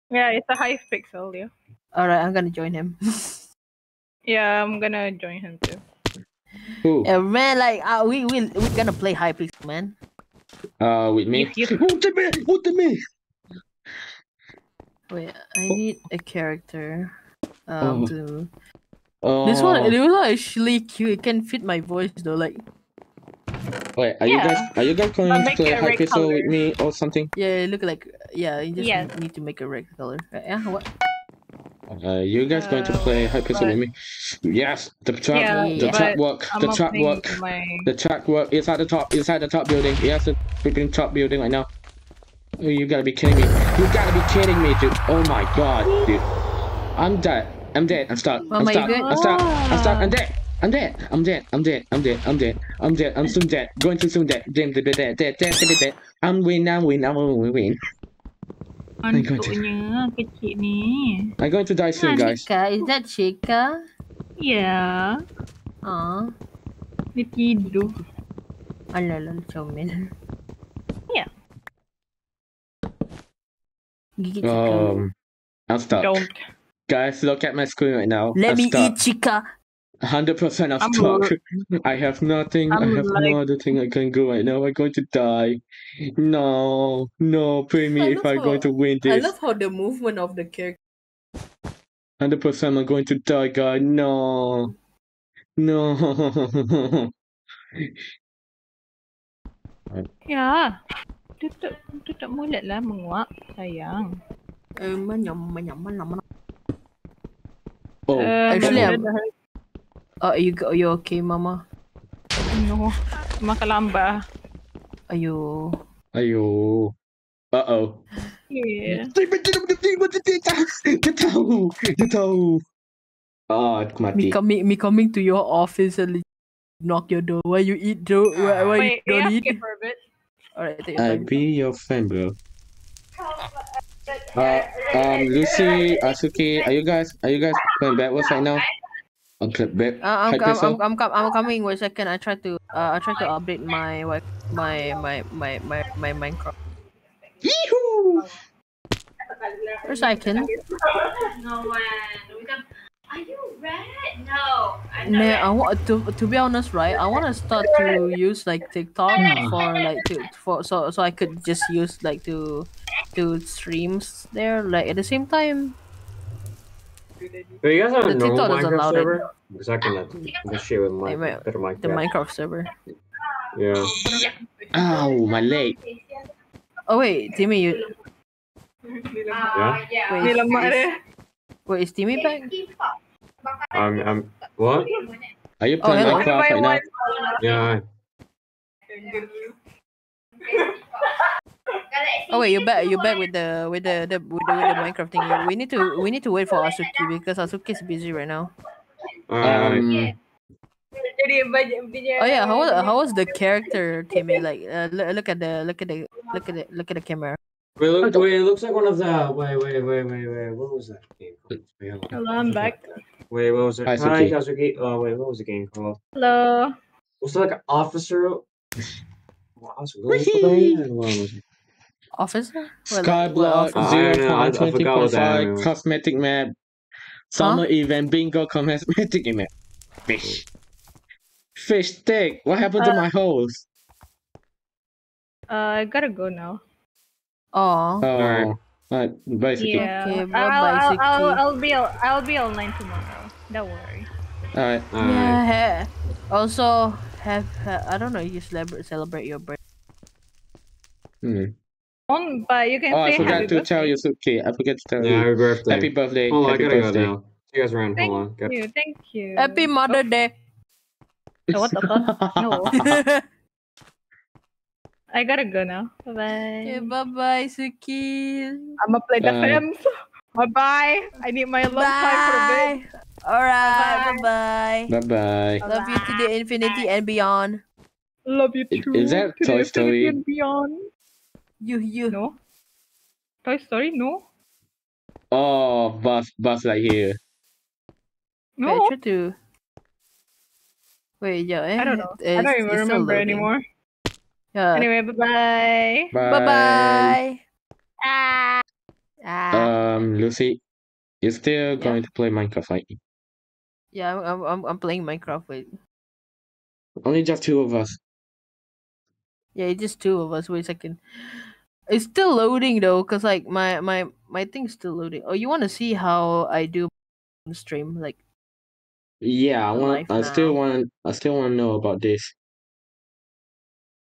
Yeah, it's a high pixel, yeah. All right, I'm gonna join him. Yeah, I'm gonna join him too. Who? yeah, man, like uh, we we we gonna play Hypixel, man. Uh, with me. You- you- What the me? What me? Wait, I need a character. Um, Oh. to Oh. this one, this one actually cute. It can fit my voice though. Like, Wait, are you guys are you guys going But to play it a red Hypixel with me or something? yeah, look like yeah. You just Yes. need to make a red color. Uh, Yeah, what? Uh, you guys going to Uh, play Hypixel but- with me? Yes, the track, Yeah, the but track work, I'm the track work, my. the track work. It's at the top, it's at the top building. Yes, the freaking top building right now. Oh, you gotta be kidding me! You gotta be kidding me, dude! Oh my god, dude! I'm dead. I'm dead. I'm stuck. Oh I'm my stuck. I'm stuck. I'm stuck. I'm dead. I'm dead. I'm dead. I'm dead. I'm dead. I'm dead. I'm dead. I'm soon dead. Going to soon dead. Dead. Dead. Dead. Dead. Dead. Dead. Dead. I'm win. I'm win. I'm win. Win. my God. Antuknya kecil ni. I'm going to die soon, guys. Chica, is that Chica? Ya, Aw, dia tidur. alala, comel. Yeah. Gigit Chica. Um, I'm stuck. Don't. Guys, look at my screen right now. Let I'm me stuck. eat Chica. Hundred percent of I'm stock. I have nothing. I I'm have like- no other thing I can go right now. I'm going to die. No, no, pray me I if I'm going to win this. I love how the movement of the character. Hundred percent, I'm going to die, guy. No, no. Ya. Tutup tutup mulut lah menguap. Sayang. Manyam, manyam, manyam, manyam. oh, Uh, Actually, dah- I'm- dah- Uh, you go- you okay, mama? No. Makan lambat. Ayo. ayo. Uh oh. Yeah. Dia tahu, dia tahu. Ah, aku Me mati. coming, me coming to your office and knock your door. Why you eat, though? Why, why Wait, you don't yeah, eat? skip for a bit. Alright, take your I time. be your friend, bro. Uh, um, Lucy, Asuki, are you guys, are you guys playing backwards right now? Okay, back. Uh, I'm, Hyper I'm. I'm, I'm, I'm coming. Wait a second. I try to, uh, I try to update my, my, my, my, my, my Minecraft. Yee-hoo! Where's Icon? No one. We got. Are you red? No. I'm not Man, red. I want to to be honest, right? I want to start to use like TikTok for like to for so so I could just use like to to streams there like at the same time. But you guys have a The normal TikTok doesn't Minecraft allow it. server? Because I can negotiate with my Hey, wait, better Minecraft. The Minecraft server. Yeah. Oh my leg. Oh wait, Timmy, you Uh, yeah. wait, is, lemak is, dia. wait, is Timmy back? I'm, I'm, what? Are you Oh, playing hello. Minecraft right now? Yeah. Oh wait, you back? You back with the with the, the with the with the Minecraft thing? We need to we need to wait for Asuki because Asuki is busy right now. Um, Jadi banyak punya. Oh yeah, how was how was the character, Timmy? Like, uh, look, look at the look at the look at the look at the camera. wait, look, wait, it looks like one of the. Wait, wait, wait, wait, wait. What was that game called? Wait. Hello, I'm back. Wait, what was it? Hi, Hi, Suki. Kazuki. Oh, wait, what was the game called? Hello. Was it like an officer? What Officer? What, like, what Skyblock officer? I zero don't know, I- I point twenty forgot point what that five was. cosmetic map. Summer event bingo cosmetic map. Fish. Fish stick. What happened to Uh, my host? Uh, I gotta go now. Oh. Oh, Alright. uh, basically. Yeah. Okay, I'll, bye-bye, I'll, I'll, I'll be I'll be online tomorrow. Don't worry. Alright. Alright. Yeah. ha- Also, have ha- I don't know. You celebrate celebrate your birthday. Hmm. On, but you can Oh, I forgot happy to tell you, Suki. I forgot to tell Yeah, you. happy birthday. Happy birthday. Hold on, I gotta birthday. go now. See you guys around. Thank Hold on. You, thank you. Happy Mother Day. Oh, what the fuck? No, I gotta go now. Bye okay, bye. bye bye, Suki. I'ma play the Bye. Sims. Bye bye. I need my alone time for a bit. Bye. Alright. Bye Bye bye. bye. Love you to the infinity and beyond. Love you Is- too. is that to the Toy infinity Story? and beyond. You you. No. Toy Story? No. Oh, bus, bus right here. Wait, No. try to. Wait, yeah. eh, I don't know. I don't even remember anymore. Yeah. Anyway, bye bye. Bye. Bye bye. Ah. Ah. Um, Lucy, you're still going to play Minecraft, right? yeah, I'm, I'm I'm I'm playing Minecraft. Wait. Only just two of us. Yeah, it's just two of us. Wait a second. It's still loading though, cause like my my my thing's still loading. Oh, you want to see how I do stream? Like, Yeah, I want. I still want. I still want to know about this.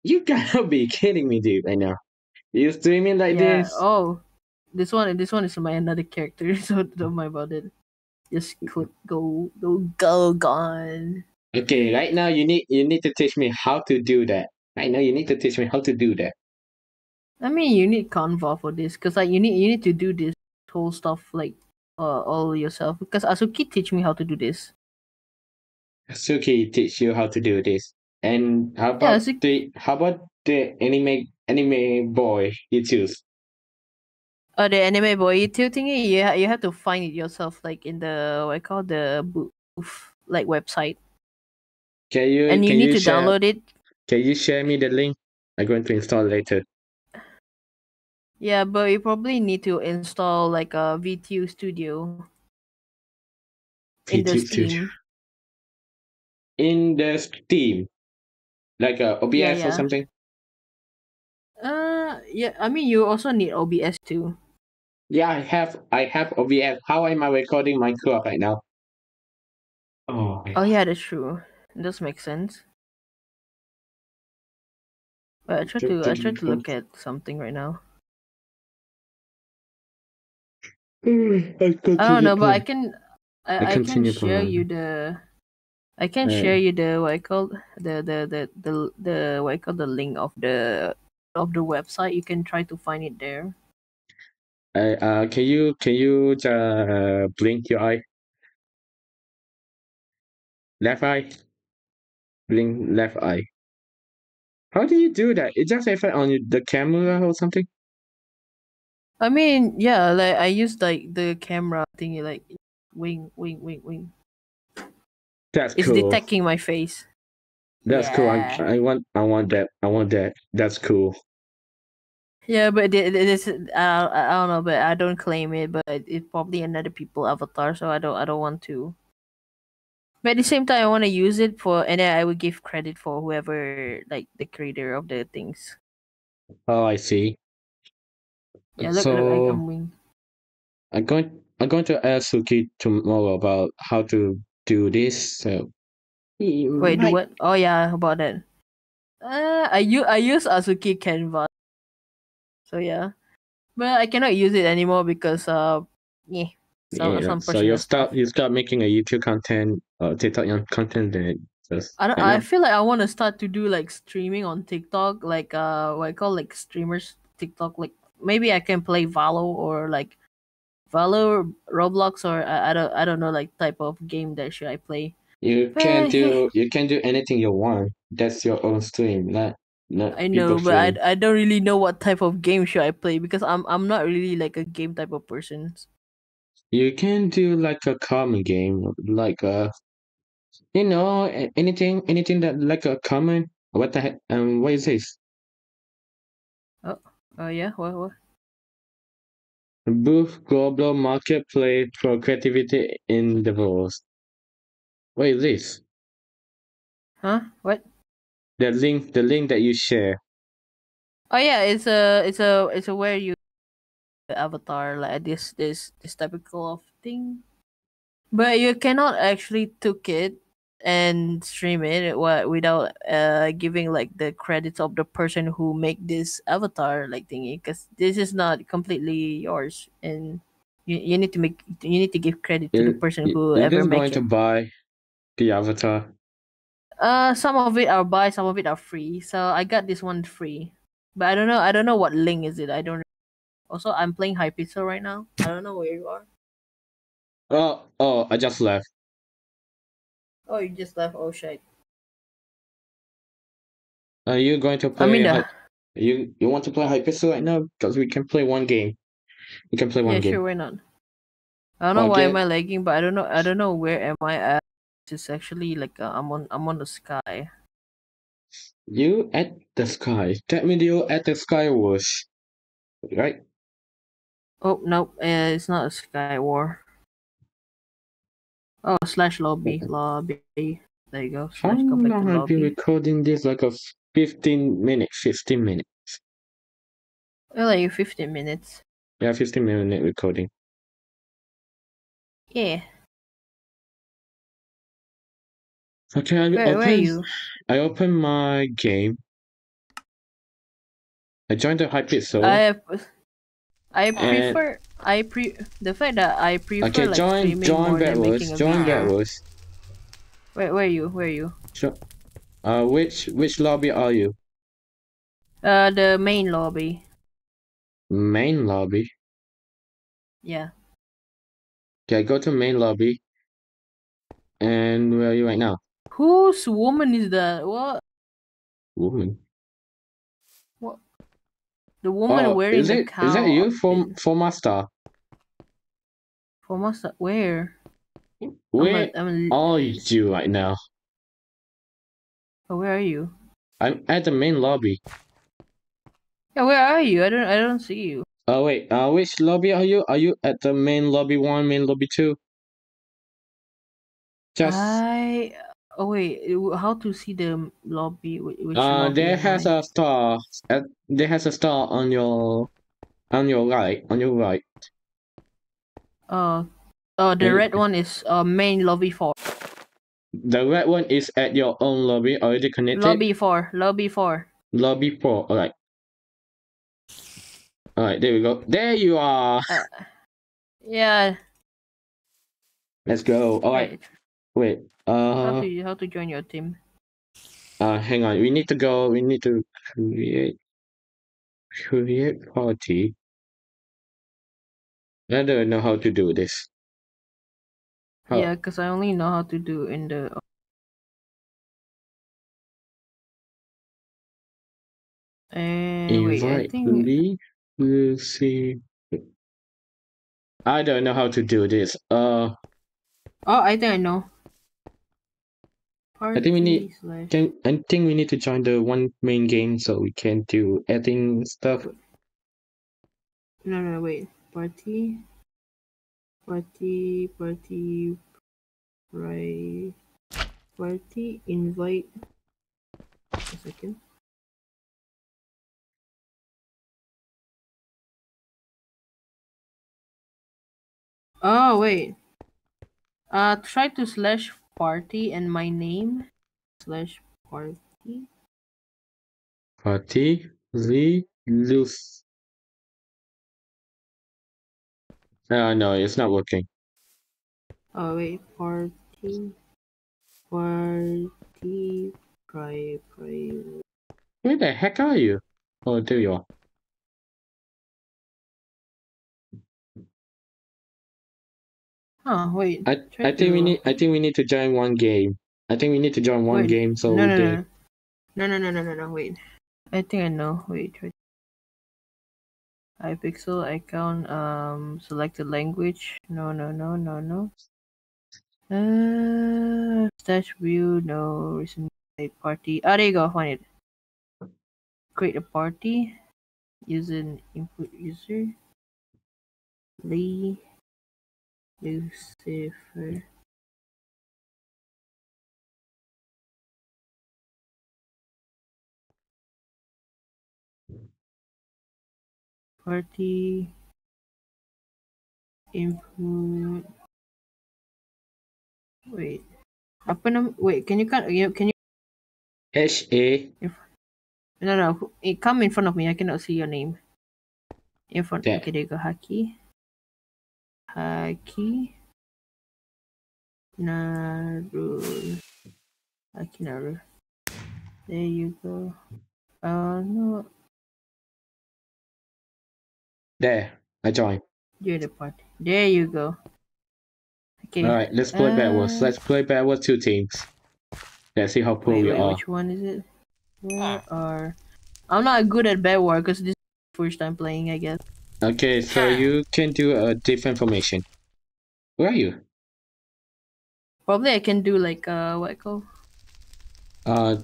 You gotta be kidding me, dude! I know. you streaming like yeah. this? Oh, this one this one is my another character, so don't mind about it. Just click go go go gone. Okay, right now you need you need to teach me how to do that. Right now you need to teach me how to do that. I mean, you need Canva for this, cause like you need you need to do this whole stuff like uh, all yourself. Because Asuki teach me how to do this. Suki teach you how to do this. And how Yeah, about the how about the anime anime boy you choose? Oh, the anime boy YouTube thingy, you ha- you have to find it yourself, like in the what I call the booth like website, Can you and you need you to share, download it. Can you share me the link? I'm going to install later. Yeah, but you probably need to install like a VTube Studio in the Steam. Studio. in the Steam, like uh, OBS Yeah, or something? Uh, yeah. I mean, you also need OBS too. Yeah, I have. I have OBS. How am I recording Minecraft right now? Oh, Oh yeah, that's true. Does make sense. But I try to I try to look at something right now. I I don't know, but I can I, I I can continue share playing. you the I can Uh, share you the what I call the the the the the what I call the link of the of the website. You can try to find it there. Uh, uh, can you can you uh, blink your eye? Left eye. Blink left eye. How do you do that? It just affect on the camera or something? I mean, yeah, like I use like the camera thingy, like wing, wing, wing, wing. That's It's cool. detecting my face. That's cool. I, I want I want that. I want that. That's cool. Yeah, but it, it is uh, I don't know, but I don't claim it. But it's probably another people avatar, so I don't I don't want to. But at the same time, I want to use it for, and then I would give credit for whoever like the creator of the things. Oh, I see. Yeah, look, so look, I can wing. I'm going I'm going to ask Suki tomorrow about how to do this. So Wait, do what? Oh yeah, about that. Uh, I use I use Asuki Canvas. So yeah, but I cannot use it anymore because uh, yeah, some yeah, some so you start you start making a YouTube content or TikTok young content then it just I don't, I feel like I want to start to do like streaming on TikTok, like uh, what I call like streamers TikTok. Like maybe I can play Valo or like Valo, Roblox, or I, I don't I don't know like type of game that should I play. you can do you can do anything you want. That's your own stream, not not I know, but I, stream. I don't really know what type of game should I play because I'm I'm not really like a game type of person. You can do like a common game, like uh you know anything anything that like a common. What the heck? Um, what is this? Oh yeah, what what? Booth Global Marketplace for Creativity Endeavors. What is this? Huh? What? The link, the link that you share. Oh yeah, it's a it's a it's a where you avatar like uh, this this this typical of thing, but you cannot actually took it and stream it without uh giving like the credits of the person who make this avatar like thingy because this is not completely yours and you, you need to make you need to give credit to the person who You're ever make going it. to buy the avatar. Uh, some of it are buy, some of it are free. So I got this one free, but I don't know. I don't know what link is it. I don't. Also, I'm playing Hypixel right now. I don't know where you are. Oh, oh, I just left. Oh, you just left. Oh shit. Are you going to play? I'm in the. You you want to play Hypixel right now? Because we can play one game. We can play one game. Yeah, game. sure. Why not? I don't know I'll why am I lagging, but I don't know. I don't know where am I at. It's actually like uh, I'm on. I'm on the sky. You at the sky. That means you at the sky wars, right? Oh no, uh, it's not a sky war. Oh, slash lobby, lobby. There you go. How Slash to long have you lobby. recording this? Like a fifteen minutes. Fifteen minutes. Well, like 15 minutes. Yeah, fifteen minute recording. Yeah. Okay, I Where, where are open. you? I open my game. I joined the Hypixel. I I And- prefer I pre the fact that I prefer okay, like join streaming join more than Bedwars. making a Join video. Where where are you? Where are you? Sure. Uh, which which lobby are you? Uh, the main lobby. Main lobby. Yeah. Okay, go to main lobby. And where are you right now? Whose woman is that? What? Woman. The woman oh, wearing is the it cow. is that you for outfit. for master? For master? Where? Where I'm a, I'm a, are you right now? oh, where are you? I'm at the main lobby. Yeah, where are you? I don't I don't see you. Oh wait, uh, which lobby are you? Are you at the main lobby one, main lobby two? Just I Oh wait, uh, how to see the lobby? Wh- Which Uh, lobby there has I? a star. Uh, there has a star on your, on your right, on your right. Uh, uh, the Hey. red one is uh main lobby four. The red one is at your own lobby already connected. Lobby four. Lobby four. Lobby four. All right. All right. There we go. There you are. Yeah. Let's go. All right. Wait, Wait. How Uh. to how to join your team? Uh. Hang on. We need to go. We need to create. Create party. I don't know how to do this. How- Yeah, cause I only know how to do in the. Uh, wait, I Invite think Lee. We'll see. I don't know how to do this. Uh. Oh, I think I know. Think we need- Can I think we need to join the one main game so we can do adding stuff. No, no, wait. Party. Party. Party. Right. Party. Invite. A second. Oh wait. Uh, try to slash party and my name slash party. Party Luce. Uh, no, it's not working. Oh wait, party, party, pri, pri. Where the heck are you? Oh, there you are. Huh? Wait. I I think we need I think we need to join one game. I think we need to join one Wait, game so no, no, can. no, no, no, no, no, no. Wait. I think I know. Wait. Try. Hypixel icon. Um, select the language. No, no, no, no, no. Uh, stash view. No. Recent party. Ah, there you go. Find it. Create a party. An input user. Lee. Lucifer. Party. Input. Wait. Apa nama? Wait, can you can you can you H A no no it eh, come in front of me. I cannot see your name. In front. Okay, there you go. Haki. Haki. Naru. Haki Naru. There you go. Uh no, there. I joined. you're the party. There you go. Okay. All right, let's play Bedwars. Uh, Let's play Bedwars two teams. Let's see how Wait, we wait, are. which one is it? Where are? I'm not good at bad war because this is first time playing. I guess. Okay, so you can do a different formation. Where are you? Probably I can do like uh what it call? Uh,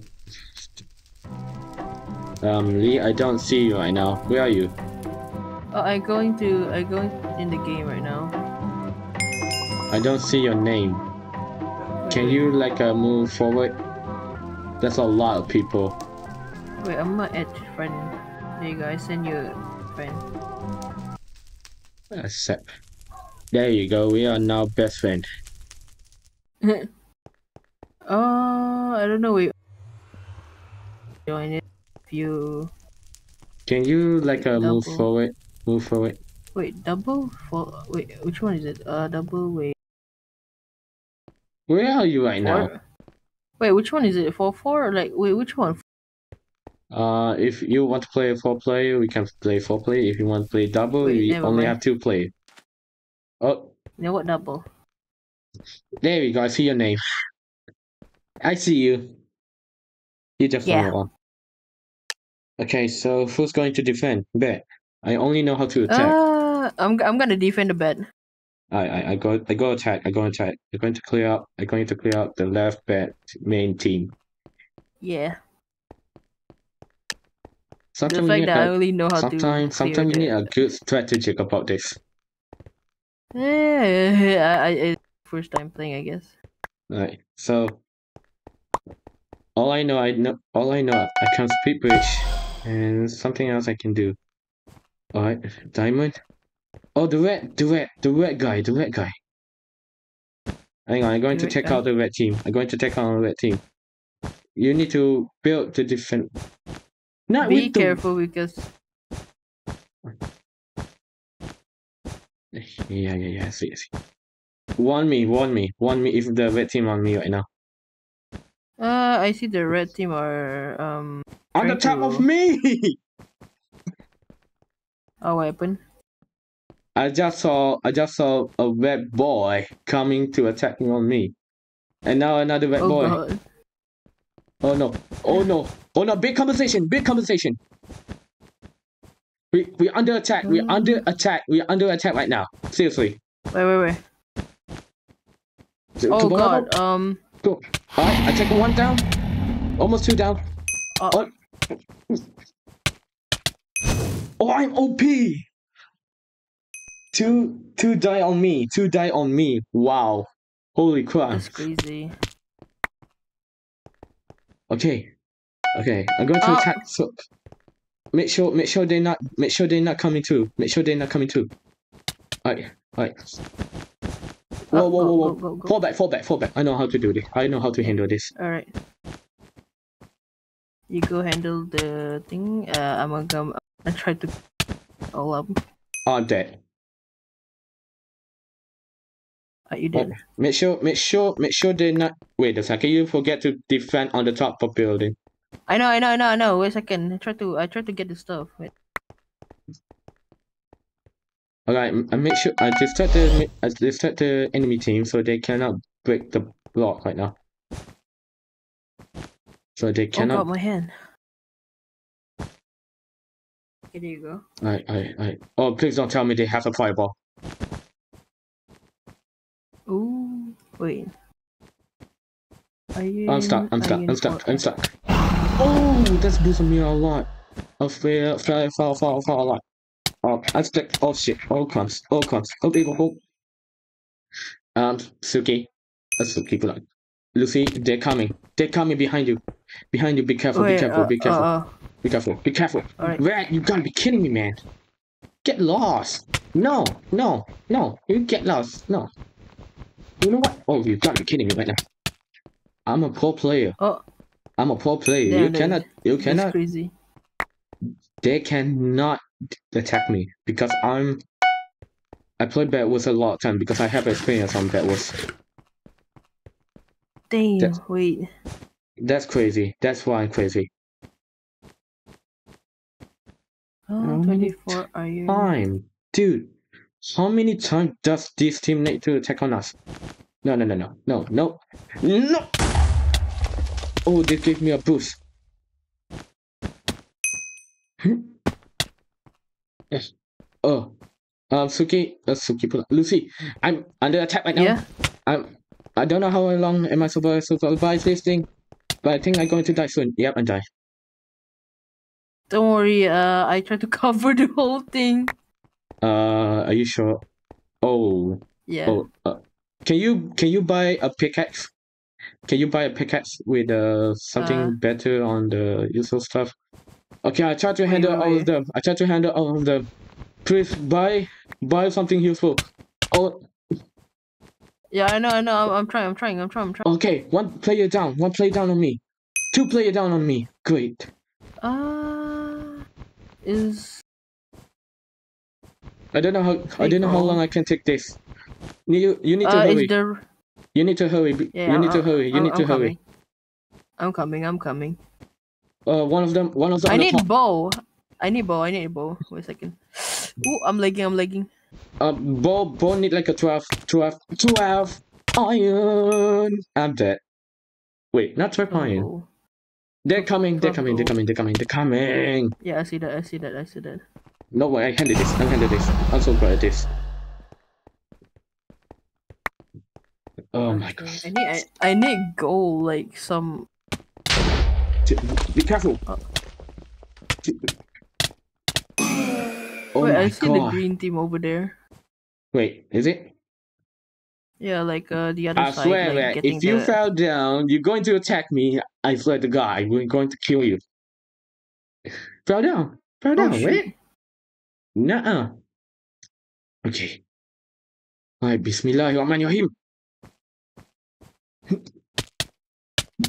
um, Lee, I don't see you right now. Where are you? Oh, I going to I'm going in the game right now. I don't see your name. Wait, Can wait, you like uh, move forward? That's a lot of people. Wait, I'm gonna add friend. There you go. I send you a friend. Accept. There you go. We are now best friend. Oh, I don't know. Wait. Join it. You Can you like uh, move forward? Move forward. wait double for wait which one is it? Uh, double wait. Where are you right now? Wait, which one is it? Four four? Like wait, which one? Uh, if you want to play four player, we can play four player. If you want to play double, Wait, we only mind. have two player. Oh, No, what double? there we go. I see your name. I see you. You just Yeah. follow on. Okay, so who's going to defend? Bet. I only know how to attack. Uh, I'm I'm gonna defend the bed. I, I I go I go attack. I go attack. I'm going to clear out. I'm going to clear out the left back main team. Yeah. The Sometimes we fact need that I a, only know how to. sometimes sometimes we need a good strategic about this. Yeah, I, I, I first time playing, I guess. Right. So All I know, I know. All I know, I can speed bridge, and something else I can do. All right, diamond. Oh, the red, the red, the red guy, the red guy. Hang on, I'm going The to check guy? out the red team. I'm going to check out the red team. You need to build the different. Not Be with the- careful because Yeah, yeah, yeah. I see, I see. Warn me, warn me, warn me if the red team on me right now. uh I see the red team are um On the Trying top of to- me! a weapon. I just saw I just saw a red boy coming to attacking on me. And now another red Oh boy. god. Oh no. Oh no. Oh no, big conversation, big conversation. We we under attack, we Mm. under attack, We're under attack right now. Seriously. Wait, wait, wait. Oh come on, god. Um. Go. Alright, I take one down. Almost two down. Uh, Oh. Oh, I'm OP. Two, two die on me. Two die on me. Wow. Holy crap. That's crazy. Okay. Okay. I'm going to Oh. attack. So, make sure, make sure they're not, make sure they're not coming through. Make sure they're not coming through. Alright. Alright. Whoa, Oh, whoa, whoa, go, whoa. go, go, go. Fall back, fall back, fall back. I know how to do this. I know how to handle this. All right. You go handle the thing. Uh, I'm gonna come. I try to all up. I'm dead. Are you oh, did. make sure, make sure, make sure they're not. Wait a second. You forget to defend on the top of building. I know, I know, I know, I know. Wait a second. I try to. I try to get the stuff. Wait. All right. I make sure I distract the I distract the enemy team so they cannot break the block right now. So they Oh cannot. god, my hand. Okay, there you go. I, I, I. Oh, please don't tell me they have a fireball. Ooh, wait. Are you? I'm stuck. I'm are stuck. you I'm in stuck. I'm stuck. Oh, that's boosting me a lot. I fell, fell, fell, fell, fell a lot. Oh, I'm stuck. Oh shit. All comes. All comes. Oh, people, oh. Um, Suki. Uh, Suki, blood. Lucy, they're coming. They're coming behind you. Behind you. Be careful. Wait, be careful. uh, be careful. Uh, uh, Be careful. Be careful. Alright. Rat, you gotta be kidding me, man. Get lost. No, no, no. You get lost. No. You know what? Oh, you've gotta be kidding me right now. I'm a pro player. oh, I'm a pro player. Damn, you cannot. You that's cannot. crazy. They cannot attack me because I'm. I play Bedwars a lot of time because I have experience on Bedwars. Damn. That's- Wait. That's crazy. That's why I'm crazy. Oh, How many 24 are you? Time, dude. How many times does this team need to attack on us? No, no, no, no, no, no, no. Oh, they gave me a boost. Hmm? yes. Oh, um, Suki, uh, Suki. Lucy, I'm under attack right now. Yeah. I'm. I don't know how long am I supposed to survive this thing, but I think I'm going to die soon. Yep, I die. Don't worry. Uh, I try to cover the whole thing. Uh, are you sure? Oh, Yeah. oh. Uh, can you can you buy a pickaxe? Can you buy a pickaxe with uh something Uh. better on the useful stuff? Okay, I try to handle wait, all of them. I try to handle all of them. Please buy buy something useful. Oh, Yeah, I know, I know. I'm, I'm trying. I'm trying. I'm trying. I'm trying. okay. One player down. One player down on me. Two player down on me. Great. Uh, is I don't know how I don't know how long. I can take this. You you need to uh, hurry. is the You need to hurry. yeah? you need to I'm- hurry. You I'm- need to I'm hurry. coming. I'm coming. I'm coming. Uh, one of them. One of them. I the need top. bow. I need bow. I need a bow. Wait a second. Ooh, I'm lagging. I'm lagging. Uh, Bo, Bo need like a 12, 12, 12 iron. I'm dead. Wait, not 12 iron. Oh. They're coming, they're coming, they're coming, they're coming, they're coming. Yeah, I see that. I see that. I see that. No way, I handled this, I handled this. I'm so good at this. Oh my Okay, god. I need. I, I need gold. Like some. Be careful. Oh. Oh Wait, my I see the green team over there. Wait, is it? Yeah, like uh the other I side. swear like that if you the... fell down, you're going to attack me. I swear to God, I'm going to kill you. Fell down. Fell Oh, down. shoot. Wait. Nuh-uh. Okay. Alright, Bismillahirrahmanirrahim.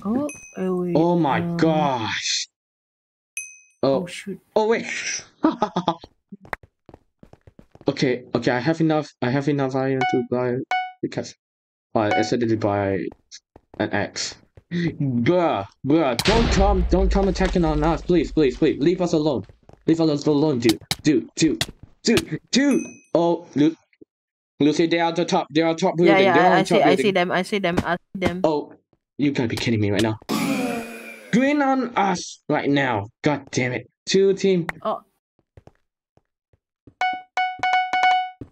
Oh, oh, wait, Oh my um, gosh. Oh Oh, shoot. oh wait. okay, okay, I have enough I have enough iron to buy because I accidentally buy an axe. Bruh, bruh, don't come don't come attacking on us, please, please, please. Leave us alone. Leave us alone, dude. Dude, dude, dude, dude. Oh Lu- Lucy, they are the top. They are top building. Yeah, yeah, I, on I top see, I see them, I see them, I see them. Oh, you gotta be kidding me right now. Green on us right now. God damn it. Two team. Oh.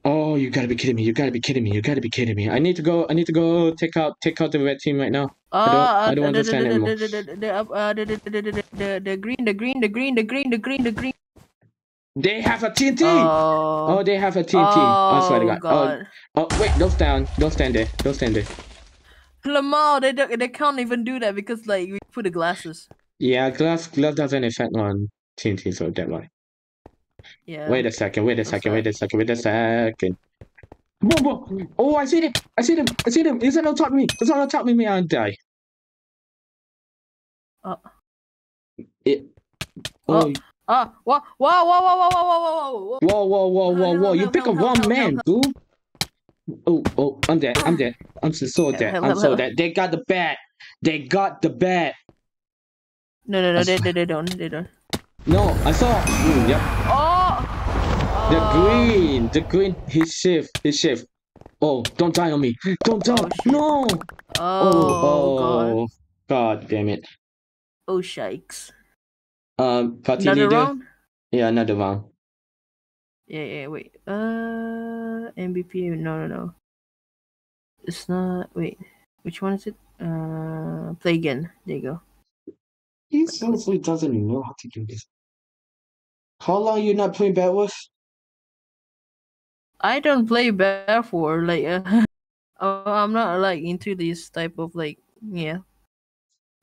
Oh, you gotta be kidding me. You gotta be kidding me. You gotta be kidding me. I need to go. I need to go take out take out the red team right now. Oh, don't- uh, I don't the- understand the, anymore. the, the, the, the, uh, uh, the, the, the, the, the, the, the green, the green, the green, the green, the green, the green. They have a TNT. Oh, Oh, they have a TNT. I swear to God. God. Oh, oh, wait. Don't stand. Don't stand there. Don't stand there. Lamar, they don't, they can't even do that because like we put the glasses. Yeah, glass glass doesn't affect on TNT, so that why. Yeah. Wait a second, wait a second, wait a second, wait a second. Whoa, whoa. Oh, I see them! I see them! I see them! It's on top of me! It's on top of me! I'll die. Uh. It. Oh. Oh, Ah, whoa, whoa, whoa, whoa, whoa, whoa, whoa, whoa, whoa, whoa. whoa, whoa, whoa! You pick a wrong man, dude. Oh, oh, I'm dead. I'm dead. I'm so, so dead. I'm so dead. They got the bat. They got the bat. No, no, no, they, they, they don't, they don't. No, I saw. Mm, yep. Oh! The Oh. green. The green. His shift. His shift. Oh, don't die on me. Don't die. Oh, no. Oh, Oh, God. oh, God damn it. Oh, shikes. Um, Another round? Yeah, another round. Yeah, yeah, wait. Uh, MVP, no, no, no. It's not, wait. Which one is it? Uh, play again. There you go. He seriously doesn't know how to do this. How long you not playing Bedwars? I don't play Balfour, like, uh, uh, I'm not, like, into this type of, like, yeah.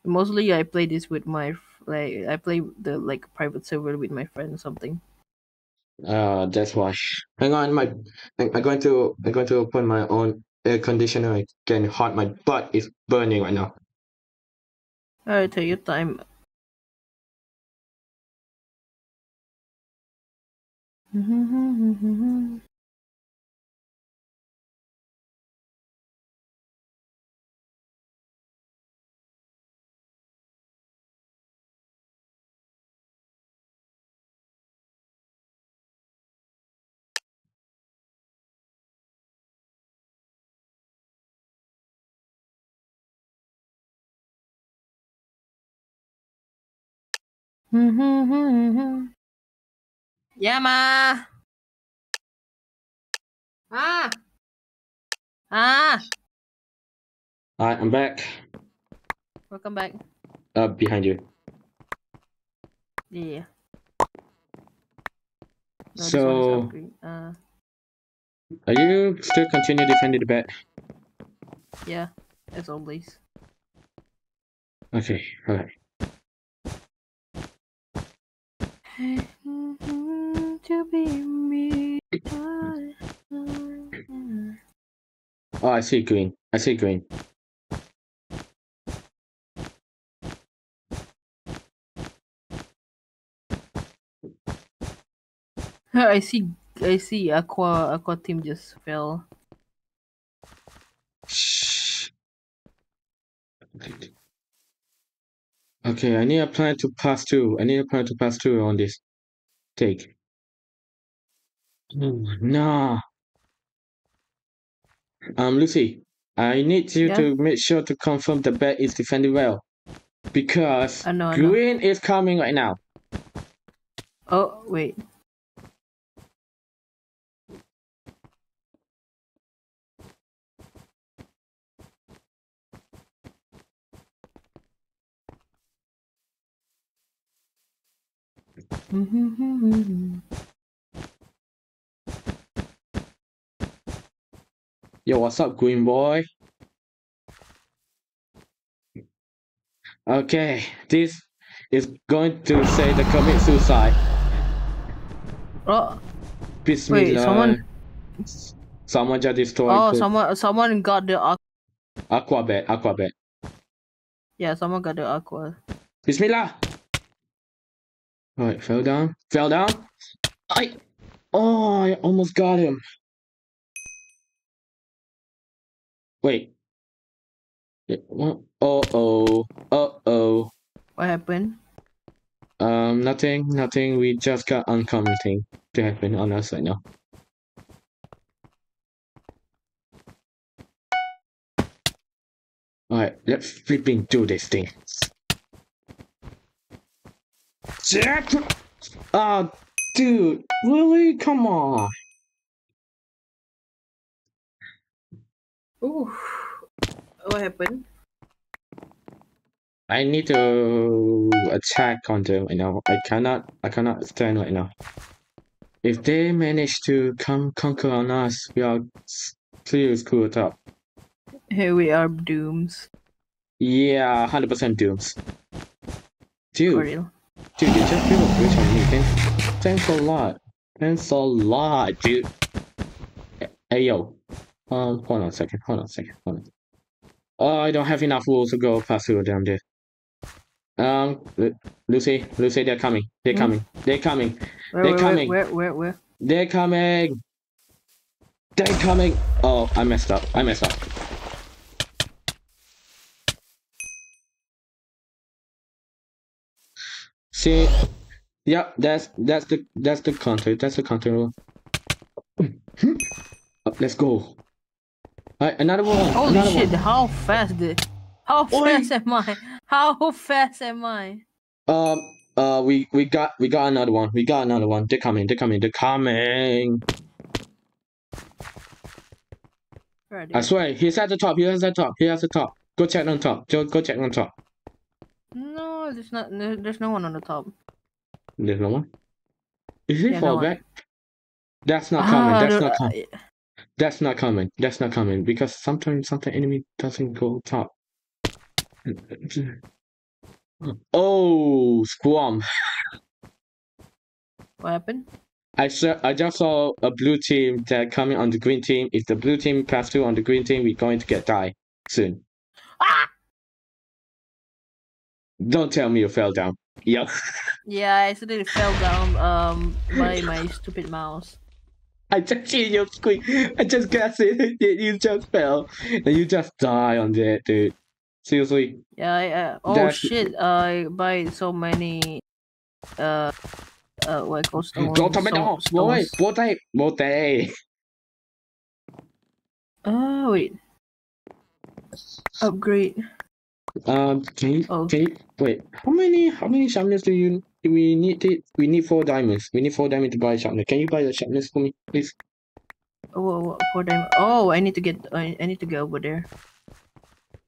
Mostly I play this with my, like, I play the, like, private server with my friend or something. Uh, that's why. Hang on, my I- I'm going to I'm going to open my own air conditioner. It's getting hot. My butt is burning right now. Alright, take your time. yeah, ma. Ah. Ah. Alright, I'm back. Welcome back. Uh, behind you. Yeah. No, this one is So. Uh, are you still continue defending the bet? yeah, as always. Okay, alright. To be me. Oh, I see green. I see green. I see. I see. Aqua. Aqua team just fell. Okay, I need a plan to pass through. I need a plan to pass through on this. Take. Oh, nah. Um, Lucy, I need you Yeah? to make sure to confirm the bet is defended well. Because. I know. green is coming right now. Oh wait. Yo, what's up, Green Boy? Okay, this is going to say the commit suicide. Oh, Bismillah. wait, someone. Someone just destroyed. Oh, someone, someone got the aqua. Aqua bed, aqua bed. Yeah, someone got the aqua. Bismillah. Alright, fell down. Fell down. I. Oh, I almost got him. Wait. Uh oh. Uh oh. What happened? Um, nothing, nothing. We just got uncommon thing to happen on us right now. Alright, let's flipping do this thing. Jack! Oh, dude, really? Come on. Ooh. What happened? I need to attack on them right now. I cannot, I cannot stand right now. If they manage to come conquer on us, we are clear screwed up. Here we are, dooms. Yeah, hundred percent dooms. For Dude, real. Dude, you just a glitch on me. Thanks, thanks a lot. Thanks a lot, dude. Hey yo, um, hold on a second. Hold on a second. Hold on. Oh, I don't have enough rules to go past through them, dude. Um, Lucy, Lucy, they're coming. They're Hmm? coming. They're coming. Where, They're where, coming. Where, where, where? They're coming. They're coming. Oh, I messed up. I messed up. See, yep, that's that's the that's the counter. That's the counter. Uh, let's go. Alright, another one. Holy another shit! One. How fast did? How Oi. fast am I? How fast am I? Um, uh, we we got we got another one. We got another one. They're coming. They're coming. They're coming. Are I swear, he's at the top. He is at the top. He has the top. Go check on top. Go go check on top. No, there's not. there- There's no one on the top. There's no one. Is he Yeah, no fall one. back? That's not coming. Ah, That's not coming. uh, That's not coming. That's not coming because sometimes something enemy doesn't go top. Oh, squam! What happened? I saw. I just saw a blue team that coming on the green team. If the blue team pass through on the green team, we're going to get die soon. Ah! Don't tell me you fell down. Yeah. Yeah, I accidentally fell down um by my stupid mouse. I just see your screen. I just guessed it. You just fell. And you just die on that, dude. Seriously. Yeah, I, uh, oh That's- shit! I buy so many uh uh what I call stones. Don't tell me no. Boy, stones. boy, boy. Oh wait. Upgrade. Um, can you, Oh. can you, wait, how many, how many sharpness do you, do we need it? We need four diamonds. We need four diamonds to buy sharpness. Can you buy the sharpness for me, please? Oh, what, for them. Oh, I need to get. I, I need to go over there.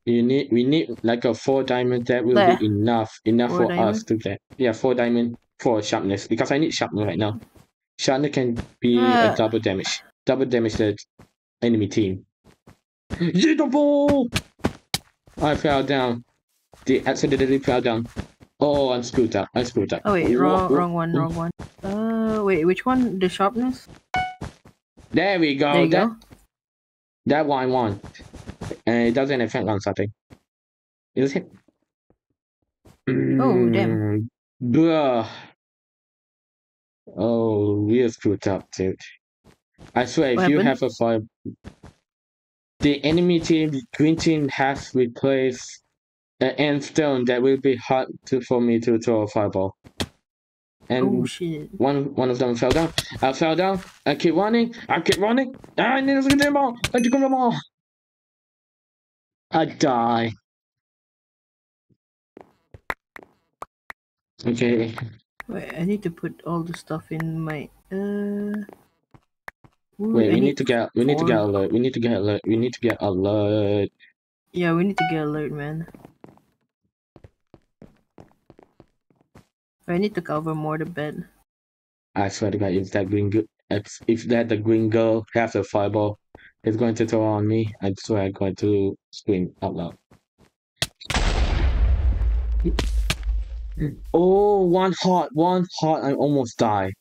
You need, we need like a four diamond that will There. be enough, enough Four for us to get. Yeah, four diamond for sharpness because I need sharpness right now. Sharpness can be Ah. a double damage, double damage the enemy team. Yeah, the ball! I fell down. The accidentally fell down. Oh, I'm screwed up. I'm screwed up. Oh wait, wrong, whoa, wrong one, wrong one. Uh, wait, which one? The sharpness. There we go. there you that, go. that one won. And it doesn't affect on something. Is it? Oh, damn. Mm, Bruh. Oh, we are screwed up, dude. I swear, if What you have a fire, the enemy team, team, has replaced an end stone that will be hard to for me to throw a fireball. And Oh shit. one one of them fell down. I fell down. I keep running. I keep running. I need to get the ball. I took the ball. I die. Okay. Wait, I need to put all the stuff in my. Uh. Ooh, Wait, we need to get we need to get alert. We need to get alert. We need to get alert. Yeah, we need to get alert, man. I need to cover more the bed. I swear to God, if that green girl, if, if that the green girl has a fireball, it's going to throw on me. I swear I'm going to scream out loud. Oh, one hot, one hot. I almost die.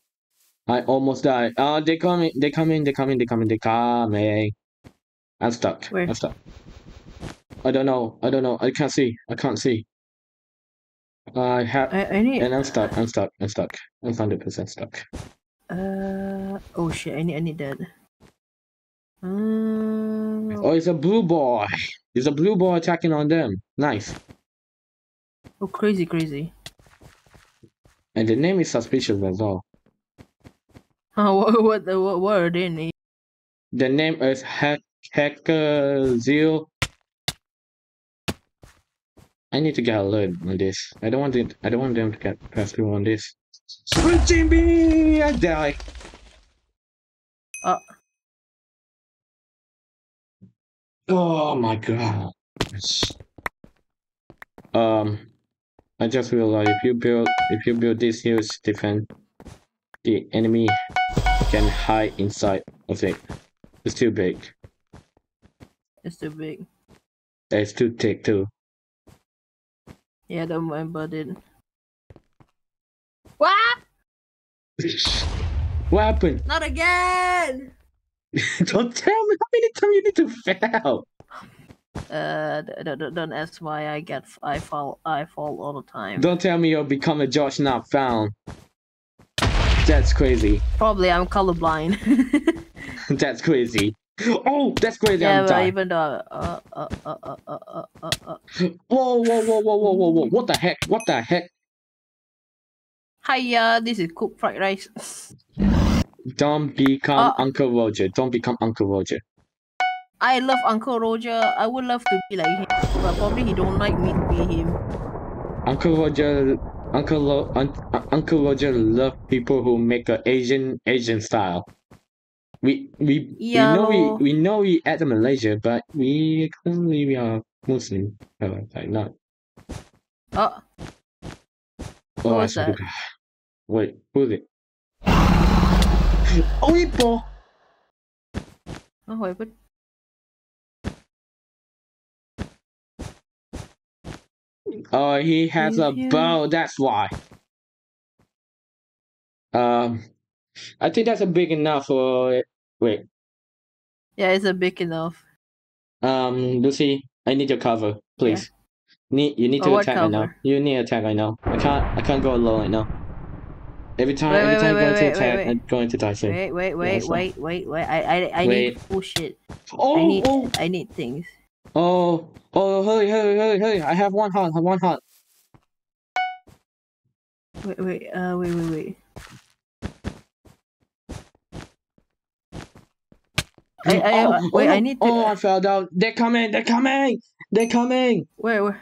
I almost died. Uh, they coming, they coming, they coming, they coming, they coming. I'm stuck. Where? I'm stuck. I don't know. I don't know. I can't see. I can't see. I have, I, I need. and I'm stuck. I'm stuck. I'm stuck. I'm hundred percent stuck. Uh oh shit! I need I need that. Um, Oh, it's a blue boy. It's a blue boy attacking on them. Nice. oh crazy crazy. And the name is suspicious as well. What what the- what what are they named? The name is Hack Hacker Zero. I need to get alert on this. I don't want it. I don't want them to get past through on this. Switching me! I die. Uh. Oh my god. Um, I just realized if you build if you build this huge defense, the enemy can hide inside of it. It's too big. It's too big. It's too thick too. Yeah, don't mind about it. What? what happened? Not again! Don't tell me how many times you need to fail. Uh, d- d- d- don't ask why I get I fall I fall all the time. Don't tell me you'll become a GeorgeNotFound. That's crazy. Probably I'm colorblind. That's crazy. Oh, that's crazy. yeah, I'm but dying. even though uh uh uh uh uh uh uh, uh. Whoa, whoa, whoa, whoa, whoa, whoa, whoa! What the heck? What the heck? Hiya, this is cooked fried rice. Don't become Uh, Uncle Roger. Don't become Uncle Roger. I love Uncle Roger. I would love to be like him, but probably he don't like me to be him. Uncle Roger, Uncle Lo, un, Uncle Roger love people who make a Asian Asian style. We we we know we we know we at the Malaysia, but we clearly we are Muslim. Uh, like not. Oh, Oh, I that? Wait, who is it? Oh, Ipo! oh wait, but Oh, he has a bow. That's why. Um, I think that's a big enough for it. Wait, yeah, it's a big enough. um, Lucy, I need your cover, please. Need you need Oh, to attack right now. You need to attack right now. I can't I can't go alone right now. Every time Wait, every wait, time wait, I'm going wait, to attack, wait. I'm going to die soon. Wait, wait, wait, so- wait, wait, wait. I I I Wait. need oh shit. Oh, I need oh, I need things. Oh, oh, hurry, hurry, hurry, hurry! I have one heart, one heart. Wait, wait, uh, wait, wait, wait. I, I, oh, wait, oh, I need to. Oh, I fell down. They're coming. They're coming. They're coming. Where, where?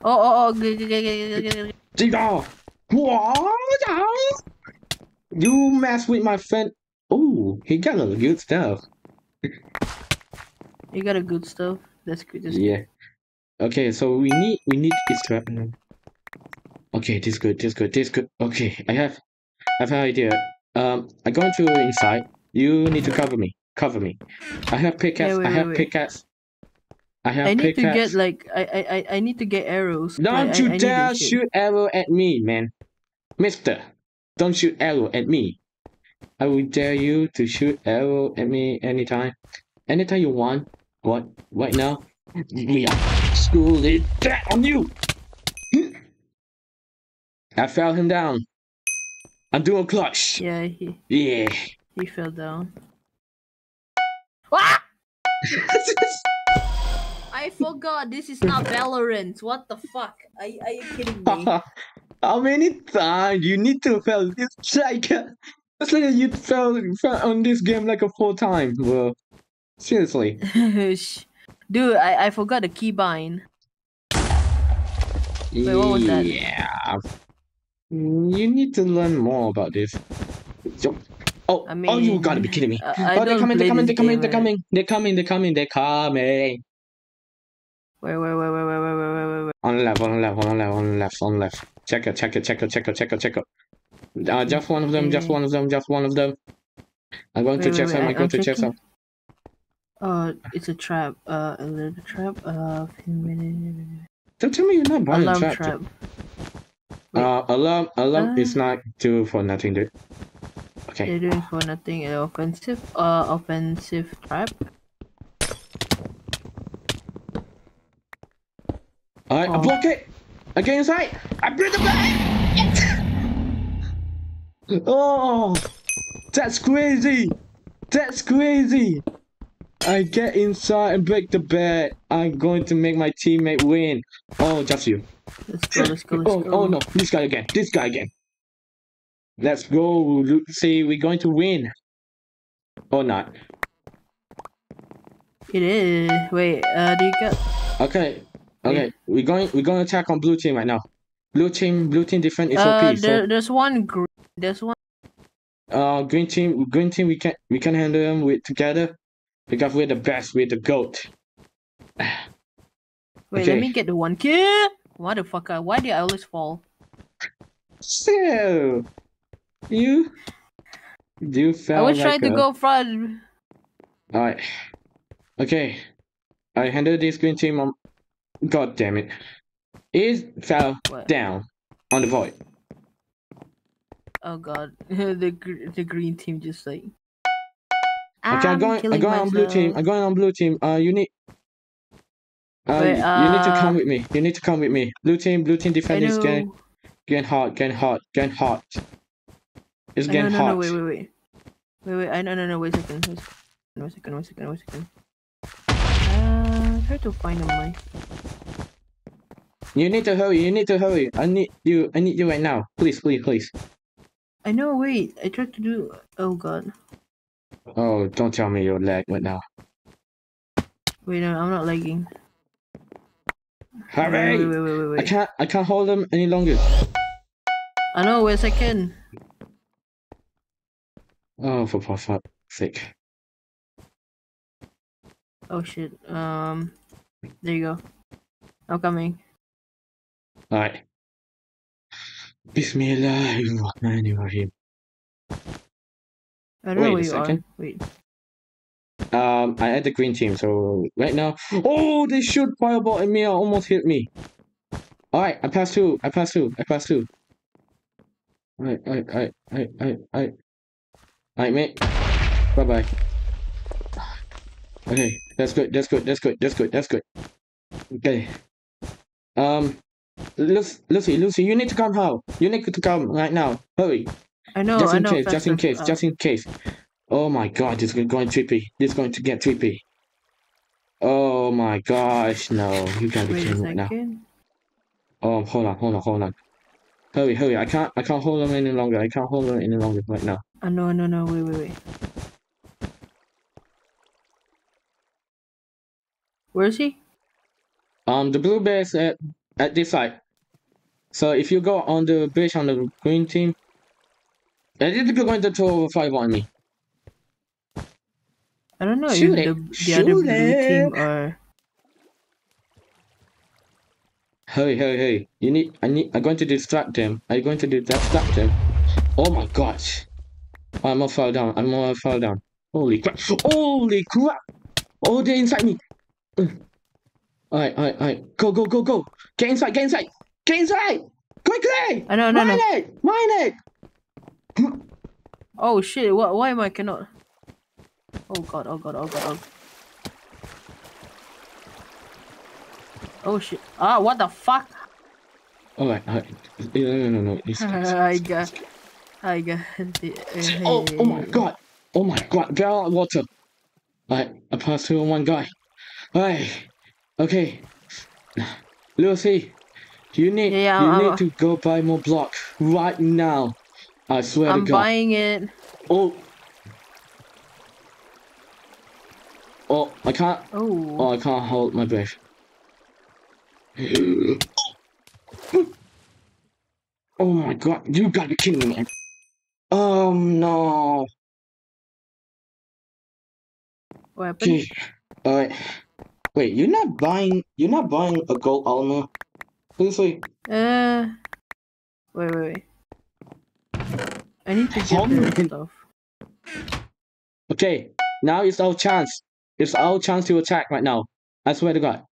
Oh, oh, oh, good, good, good, good, good, good. What? You mess with my friend. Oh, he got a good stuff. You got a good stuff. That's good. That's Yeah. Okay, so we need we need this weapon. Okay, this good. This good. This good. Okay, I have I have an idea. Um, I'm going to inside. You need to cover me. Cover me. I have pickaxe. wait, I have wait. pickaxe. I have I need to get like I, I I I need to get arrows. Don't I, you I dare shoot arrow at me, man. Mister, don't shoot arrow at me. I will dare you to shoot arrow at me anytime. Anytime you want. What? Right now? We are schooling that on you! I fell him down. I'm doing clutch. Yeah, he Yeah. he fell down. What? I forgot this is not Valorant. What the fuck? Are, you- are you kidding me? How many times you need to fail? this like it's like you fell, fell on this game like a four times, bro. Seriously. Dude, I, I forgot the keybind. Wait, what was that? Yeah. You need to learn more about this. Oh, I oh, you gotta be kidding me. I- I oh, they're coming, they're coming, they're coming, they're coming, they're coming, they're coming, they're coming. Wait, wait, wait, wait, wait, wait, wait, wait, wait, wait. On the left, on left, on the left, on the left, on the left. Check it, check it, check it, check it, check it, check it. Uh, just one of them, just one of them, just one of them. I'm going to Wait, check wait, some, I'm going I'm to check some. Uh, it's a trap. Uh, a little trap. Uh, Don't tell me you're not buying alarm trap. trap. Uh, alarm, alarm Uh. is not do for nothing, dude. Okay. They're doing for nothing. Uh, offensive. Uh, offensive trap. Alright, I Oh. block it. I get inside. I break the back. Oh, that's crazy. That's crazy. I get inside and break the bed. I'm going to make my teammate win. Oh, just you. Let's go. Let's go. Let's Oh, go. oh no, this guy again. This guy again. Let's go. See, we're going to win. Or not. It is. Wait. Uh, do you got? Okay. Okay. We're going we're going to attack on blue team right now. Blue team, blue team defense is Uh, OP. So there's one green. There's one. uh green team green team we can we can handle them with together because we're the best, we're the goat. Wait, Okay. let me get the one kill. Motherfucker, why do I always fall? So you you fell. I was like trying to go front. Alright. Okay. I handle this green team on God damn it. It fell What? down on the void. Oh god, the the green team just like. Okay, I'm going I'm killing going on blue team. I'm going on blue team. Uh you need uh, Wait, you need to uh, come with me. You need to come with me. Blue team, blue team I defense is getting getting hot, getting hot, getting hot. It's I know, getting no, hot. no, wait, wait, wait, wait, wait. I no, no, no. Wait a second. Wait a second. Wait a second. Wait a second. Wait a second. Uh, try to find a mic. You need to hurry. You need to hurry. I need you. I need you right now. Please, please, please. I know. Wait, I tried to do. Oh god. Oh, don't tell me you're lag right now. Wait, no, I'm not lagging. Hurry! Wait, wait, wait, wait, I can't. I can't hold them any longer. I know. Wait a second. Oh, for fuck's sake. Oh shit. Um, there you go. I'm coming. Alright. Bismillahirrahmanirrahim. I don't Wait know a where you second. are. Wait. Um, I had the green team, so right now. Oh, they shoot fireball at me. and Almost hit me. Alright, I passed through. I passed through. I passed through. Alright, alright, alright, alright, alright, alright. Alright, mate. Bye bye. Okay, that's good. That's good. That's good. That's good. That's good. Okay. Um, Lucy, Lucy, Lucy, you need to come how? You need to come right now. Hurry. I know. just I in know. case. Just in case. uh, Just in case. Oh my god, this is going trippy. This is going to get trippy. Oh my gosh, no. You gotta be kidding right now. Oh, hold on, hold on, hold on. Hurry, hurry. I can't, I can't hold them any longer. I can't hold them any longer right now. Oh, no, no, no. Wait, wait, wait. Where is he? Um, the blue bear's at, at this side. So if you go on the bridge on the green team, and if you're going to throw over five on me. I don't know Shoot if it. the, other blue it. team are. Hey, hey, hey! You need, I need, I'm going to distract them. I'm going to distract them. Oh my gosh. I'm gonna fall down. I'm gonna fall down. Holy crap. Holy crap. Oh, they're inside me. Alright, alright, alright. Go, go, go, go. Get inside, get inside. Get inside. Quickly. I know, no, Mine no. it. Mine it. Oh shit! Why, why am I cannot? Oh god! Oh god! Oh god! Oh. Oh shit! Ah! What the fuck? Alright, alright. No, no, no, no. It's, I got. I got. oh, oh my god. Oh my god. Barrel of water. Alright, I passed through on one guy. Alright. Okay. Lucy, you need Yeah, you I'm- need to go buy more block right now. I swear I'm to God. I'm buying it. Oh. Oh, I can't. Oh. Oh, I can't hold my breath. Oh my god, you gotta be kidding me, man. Oh no. What happened? Okay. Alright. Wait, you're not buying you're not buying a gold armor? Seriously? Uh. Wait, wait, wait. I need to get my- stuff. Okay, now it's our chance. It's our chance to attack right now. I swear to God.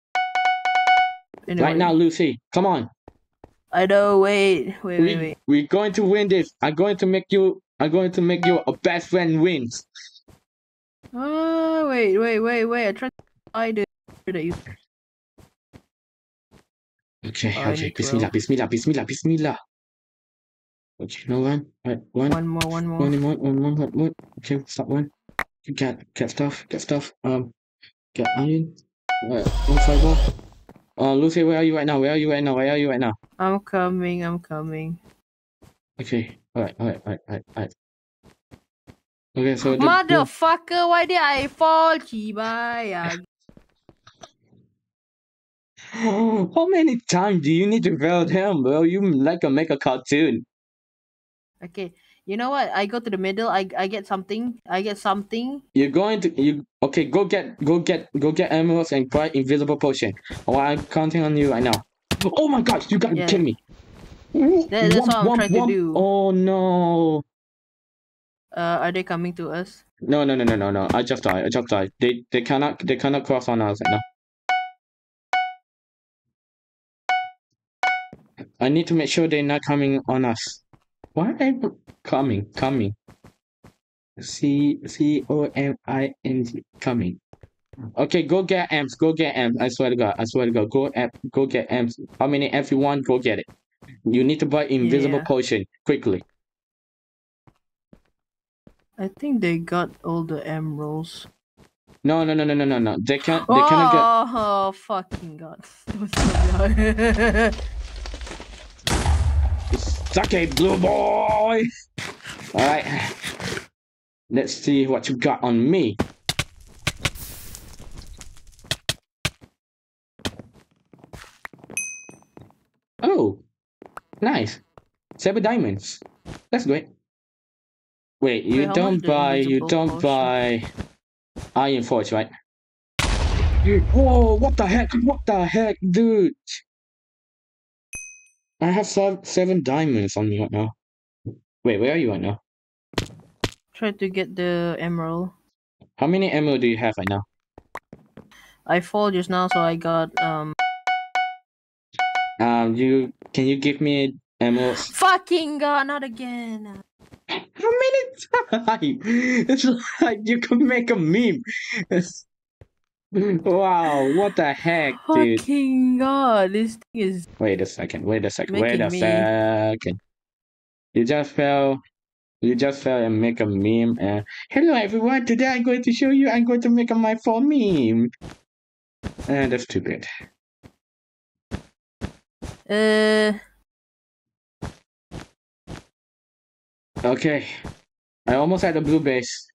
Anyway, Right now, Lucy, come on. I know. Wait, wait, we, wait, wait. We're going to win this. I'm going to make you. I'm going to make you a best friend wins. Oh, wait, wait, wait, wait. I tried to hide it. You. Okay, Oh, okay. Bismillah, Bismillah, Bismillah, Bismillah. Okay, no one. Right, one. One more, one more. One, one, one, one, one, one. Okay, stop one. Get, get stuff, get stuff. Um, get iron. Uh, one fiber. Uh, Lucy, where are you right now? Where are you right now? Where are you right now? I'm coming. I'm coming. Okay, alright, alright, alright, alright, alright. Okay, so the, the- Motherfucker, why did I fall? Chibaya. How many times do you need to build him, bro? You like a make a cartoon. Okay, you know what? I go to the middle. I I get something. I get something. You're going to you okay? Go get go get go get emeralds and buy invisible potion. Oh, I'm counting on you right now. Oh my gosh, you gotta Yeah. kill me. That- that's what I'm trying to do. Oh no. Uh, are they coming to us? No no no no no no. I just died. I just died. They they cannot they cannot cross on us right now. I need to make sure they're not coming on us. Why are they coming? Coming. C C O M I N G coming. Okay, go get amps. Go get amps. I swear to God. I swear to God. Go amp. Go get amps. How many amps you want? Go get it. You need to buy invisible Yeah. potion quickly. I think they got all the emeralds. No no no no no no no. They can't. They cannot get. Oh, fucking god. Suck it, blue boy! Alright. Let's see what you got on me. Oh, nice. Seven diamonds. That's great. Wait, you Wait, don't buy, you don't potion? buy Iron Forge, right? Dude, Whoa, what the heck? What the heck, dude? I have seven, seven diamonds on me right now. Wait, where are you right now? Try to get the emerald. How many ammo do you have right now? I fall just now, so I got um. Um, you can you give me ammo? Fucking god, not again. How many times? It's like you can make a meme. It's... Wow, what the heck, dude? Fucking god, this thing is. Wait a second. Wait a second. Wait a me- second. You just fell. You just fell and make a meme. And hello everyone. Today I'm going to show you. I'm going to make a my phone meme. And that's stupid. Uh, Okay. I almost had a blue base.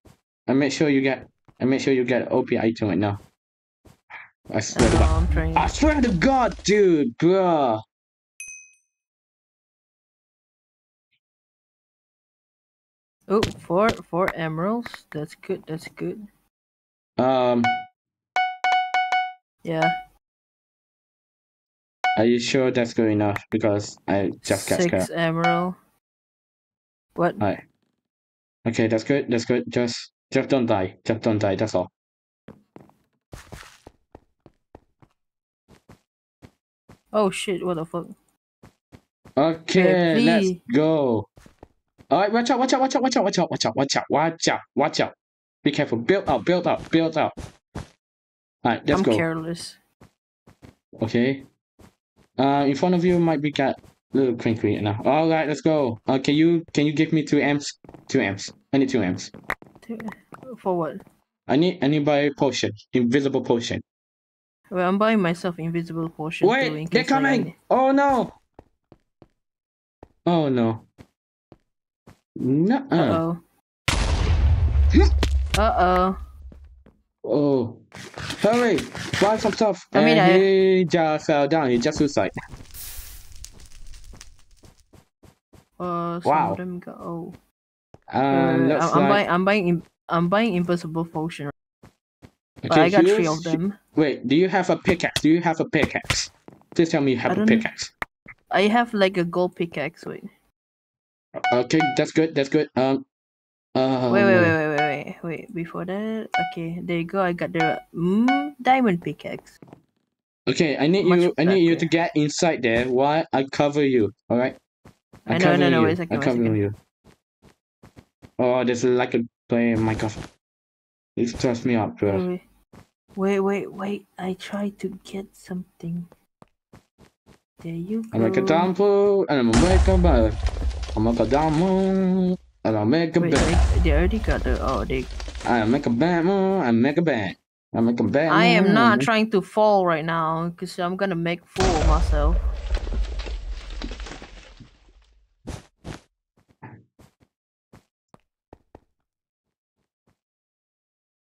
I make sure you get. I make sure you get OP item right now. I swear to God. I swear to God, dude, bruh. Oh, four four emeralds. That's good. That's good. Um, Yeah. are you sure that's good enough? Because I just got Six scared. emerald. What? Alright. Okay, that's good. That's good. Just, just don't die. Just don't die. That's all. Oh shit! What the fuck? Okay, let's go. Alright, watch out, watch out, watch out, watch out, watch out, watch out, watch out, watch out, watch out. Be careful. Build up, build up, build up. Alright, let's I'm go. careless. Okay. Uh, in front of you might be got little crinkly now. All right, let's go. Uh, can you can you give me two amps? Two amps. I need two amps. For what? I need I need buy potion, invisible potion. Well, I'm buying myself invisible potion. too, Wait, they're case, I coming! Oh no! Oh no. No. Uh oh. uh oh. Oh. Hurry! Buy some stuff. I mean, and I- he just fell down. He just suicide. Uh, Wow. go. Oh. Um, Uh, I'm, like... buying. I'm buying. im- I'm buying invisible potion. But Okay, I got three of them. Wait, do you have a pickaxe? Do you have a pickaxe? Please tell me you have I a pickaxe. I have like a gold pickaxe. Wait. Okay, that's good. That's good. Um. Uh, Wait, wait, wait, wait, wait, wait, wait. Before that, okay, there you go. I got the mm, diamond pickaxe. Okay, I need Much you. I need you to get inside there while I cover you. All right. I know, no, no, you. wait a second, I cover you. Oh, this is like a play Minecraft. You stress me out, bro. Wait, wait, wait. I tried to get something. There you go. I make a dumpo and I'm make a bed. I make a dumpo and I make a Wait, bed. I, they already got the. Oh, they. I make a bed, I make a bed. I make a bed. I am not trying to fall right now because I'm gonna make fool of myself.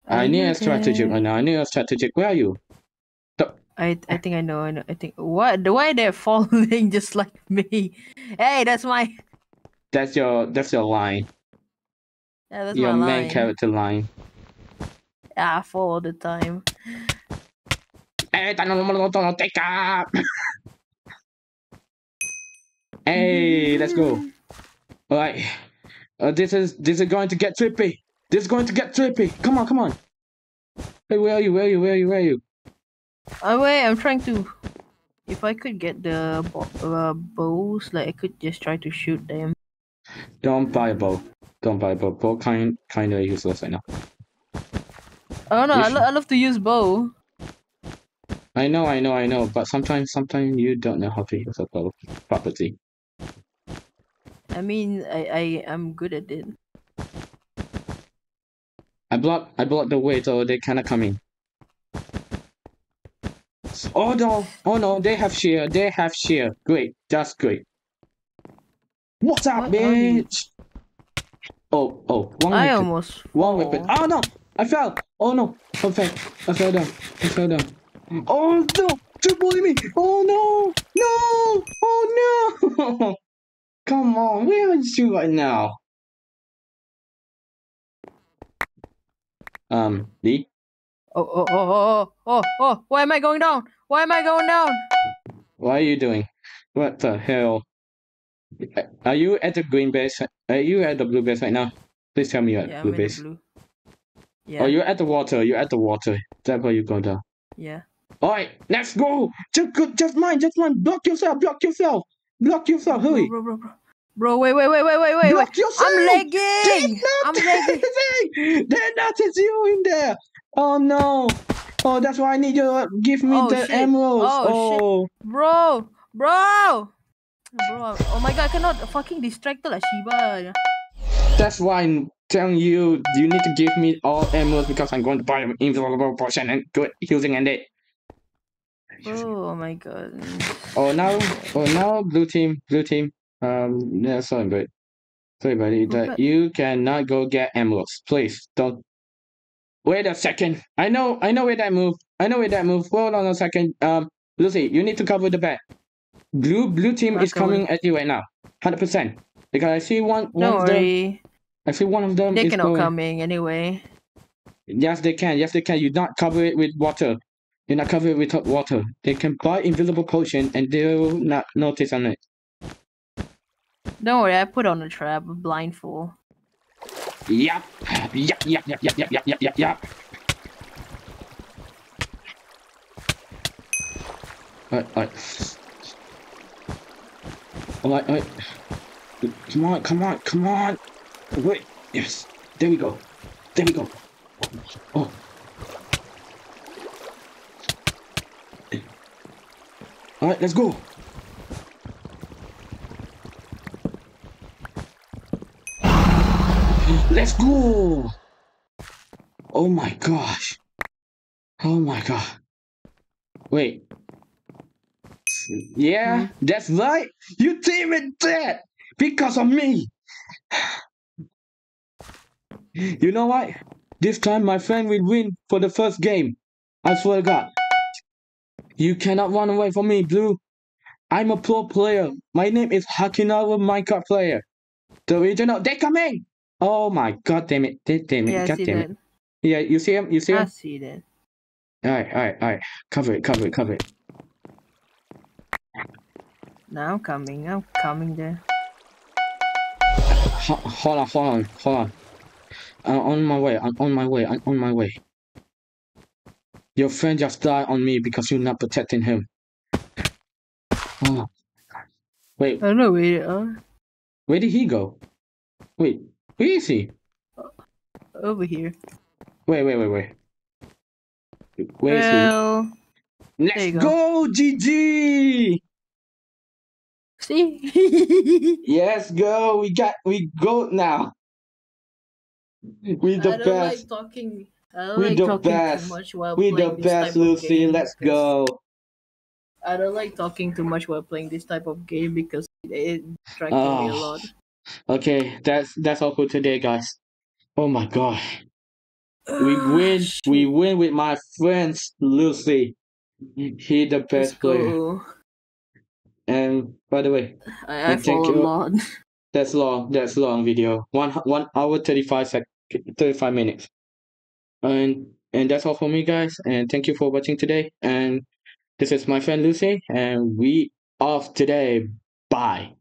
I Are need a strategic right now. I need a strategic. Where are you? I I think I know. I know. I think what the why they're falling just like me. Hey, that's my. That's your that's your line. Yeah, that's your my main line. character line. Yeah, I fall all the time. Hey, take up. Hey, let's go. All right. Uh, this is this is going to get trippy. This is going to get trippy. Come on, come on. Hey, where are you? Where are you? Where are you? Where are you? Oh wait, I'm trying to. If I could get the uh, bows, like I could just try to shoot them. Don't buy a bow. Don't buy a bow. Bow kind kind of useless right now. Oh no, I, lo- I love to use bow. I know, I know, I know. But sometimes, sometimes you don't know how to use a bow properly. I mean, I, I I am good at it. I block I block the way so they cannot come in. Oh no! Oh no! They have shear. They have shear. Great. That's great. What's up, What bitch? Oh oh! One I weapon. almost. One weapon. Oh no! I fell. Oh no! I fell. I fell down. I fell down. Oh no! Triple me! Oh no! No! Oh no! Come on! Where are you right now? Um, Lee. Oh oh oh oh oh oh oh! Why am I going down? Why am I going down? What are you doing? What the hell? Are you at the green base? Are you at the blue base right now? Please tell me you're at Yeah, I'm blue the base. blue. Yeah. Oh, you're at the water. You're at the water. That's where you go down. Yeah. Alright, let's go! Just just mine, just mine. Block yourself, block yourself. Block yourself, hurry. Bro, bro, bro, bro. Wait, wait, wait, wait, wait, wait, wait. yourself! I'm lagging. I'm lagging. nothing! There's nothing you in there! Oh no! Oh, that's why I need you to give me Oh, the shit. emeralds. Oh, shit. oh. Bro, bro. Bro, oh my god, I cannot fucking distracted like Shiba. That's why I'm telling you, you need to give me all emeralds because I'm going to buy an invisible potion and good using and it. Oh my god. Oh now, oh now, blue team, blue team. Um, yeah, sorry, but sorry, buddy, that but- you cannot go get emeralds. Please don't. Wait a second. I know, I know where that move. I know where that move. Hold on a second. Um, Lucy, you need to cover the back. Blue, blue team is coming at you right now, hundred percent. Because I see one, one Don't of them. worry. I see one of them They cannot going. coming anyway. Yes, they can. Yes, they can. You not cover it with water. You not cover it with water. They can buy invisible potion and they will not notice on it. Don't worry, I put on a trap, a blindfold. Yep. Yep. Yep. Yep. Yep. Yep. Yep. Yep. Yep. Alright. Alright. Alright. Alright. Come on. Come on. Come on. Wait. Yes. There we go. There we go. Oh. Alright, let's go. Let's go. Oh my gosh. Oh my god. Wait. Yeah, hmm? that's right. You team is dead because of me. You know what? This time my friend will win for the first game. I swear to God. You cannot run away from me, Blue. I'm a pro player. My name is Hakinawa Minecraft player. The original. They coming! Oh my god damn it. They- Damn it. Yeah, I god see damn that. it. Yeah, you see him? You see I him? see that. Alright, alright, alright. Cover it, cover it, cover it. Now I'm coming. I'm coming there. Ho- hold on, hold on, hold on. I'm on my way. I'm on my way. I'm on my way. Your friend just died on me because you're not protecting him. Oh. Wait, I don't know where you are. where did he go? Wait, where is he? Over here. Wait, wait, wait, wait. Where is well, he? Let's go. go. GG! see. Yes, go. We got we go now. We the I don't best. like talking. I don't We like the talking best. too much while we the playing this type best, of Lucy. game Let's go. I don't like talking too much while playing this type of game because it ah. distracting me a Oh. lot. Okay, that's that's all for today, guys. Oh my god. We Ah, win. We win with my friends, Lucy. He the best player. And by the way, I, I And thank you. lot. that's long. That's long video. One one hour thirty five sec, thirty five minutes. And and that's all for me, guys. And thank you for watching today. And this is my friend Lucy, and we off today. Bye.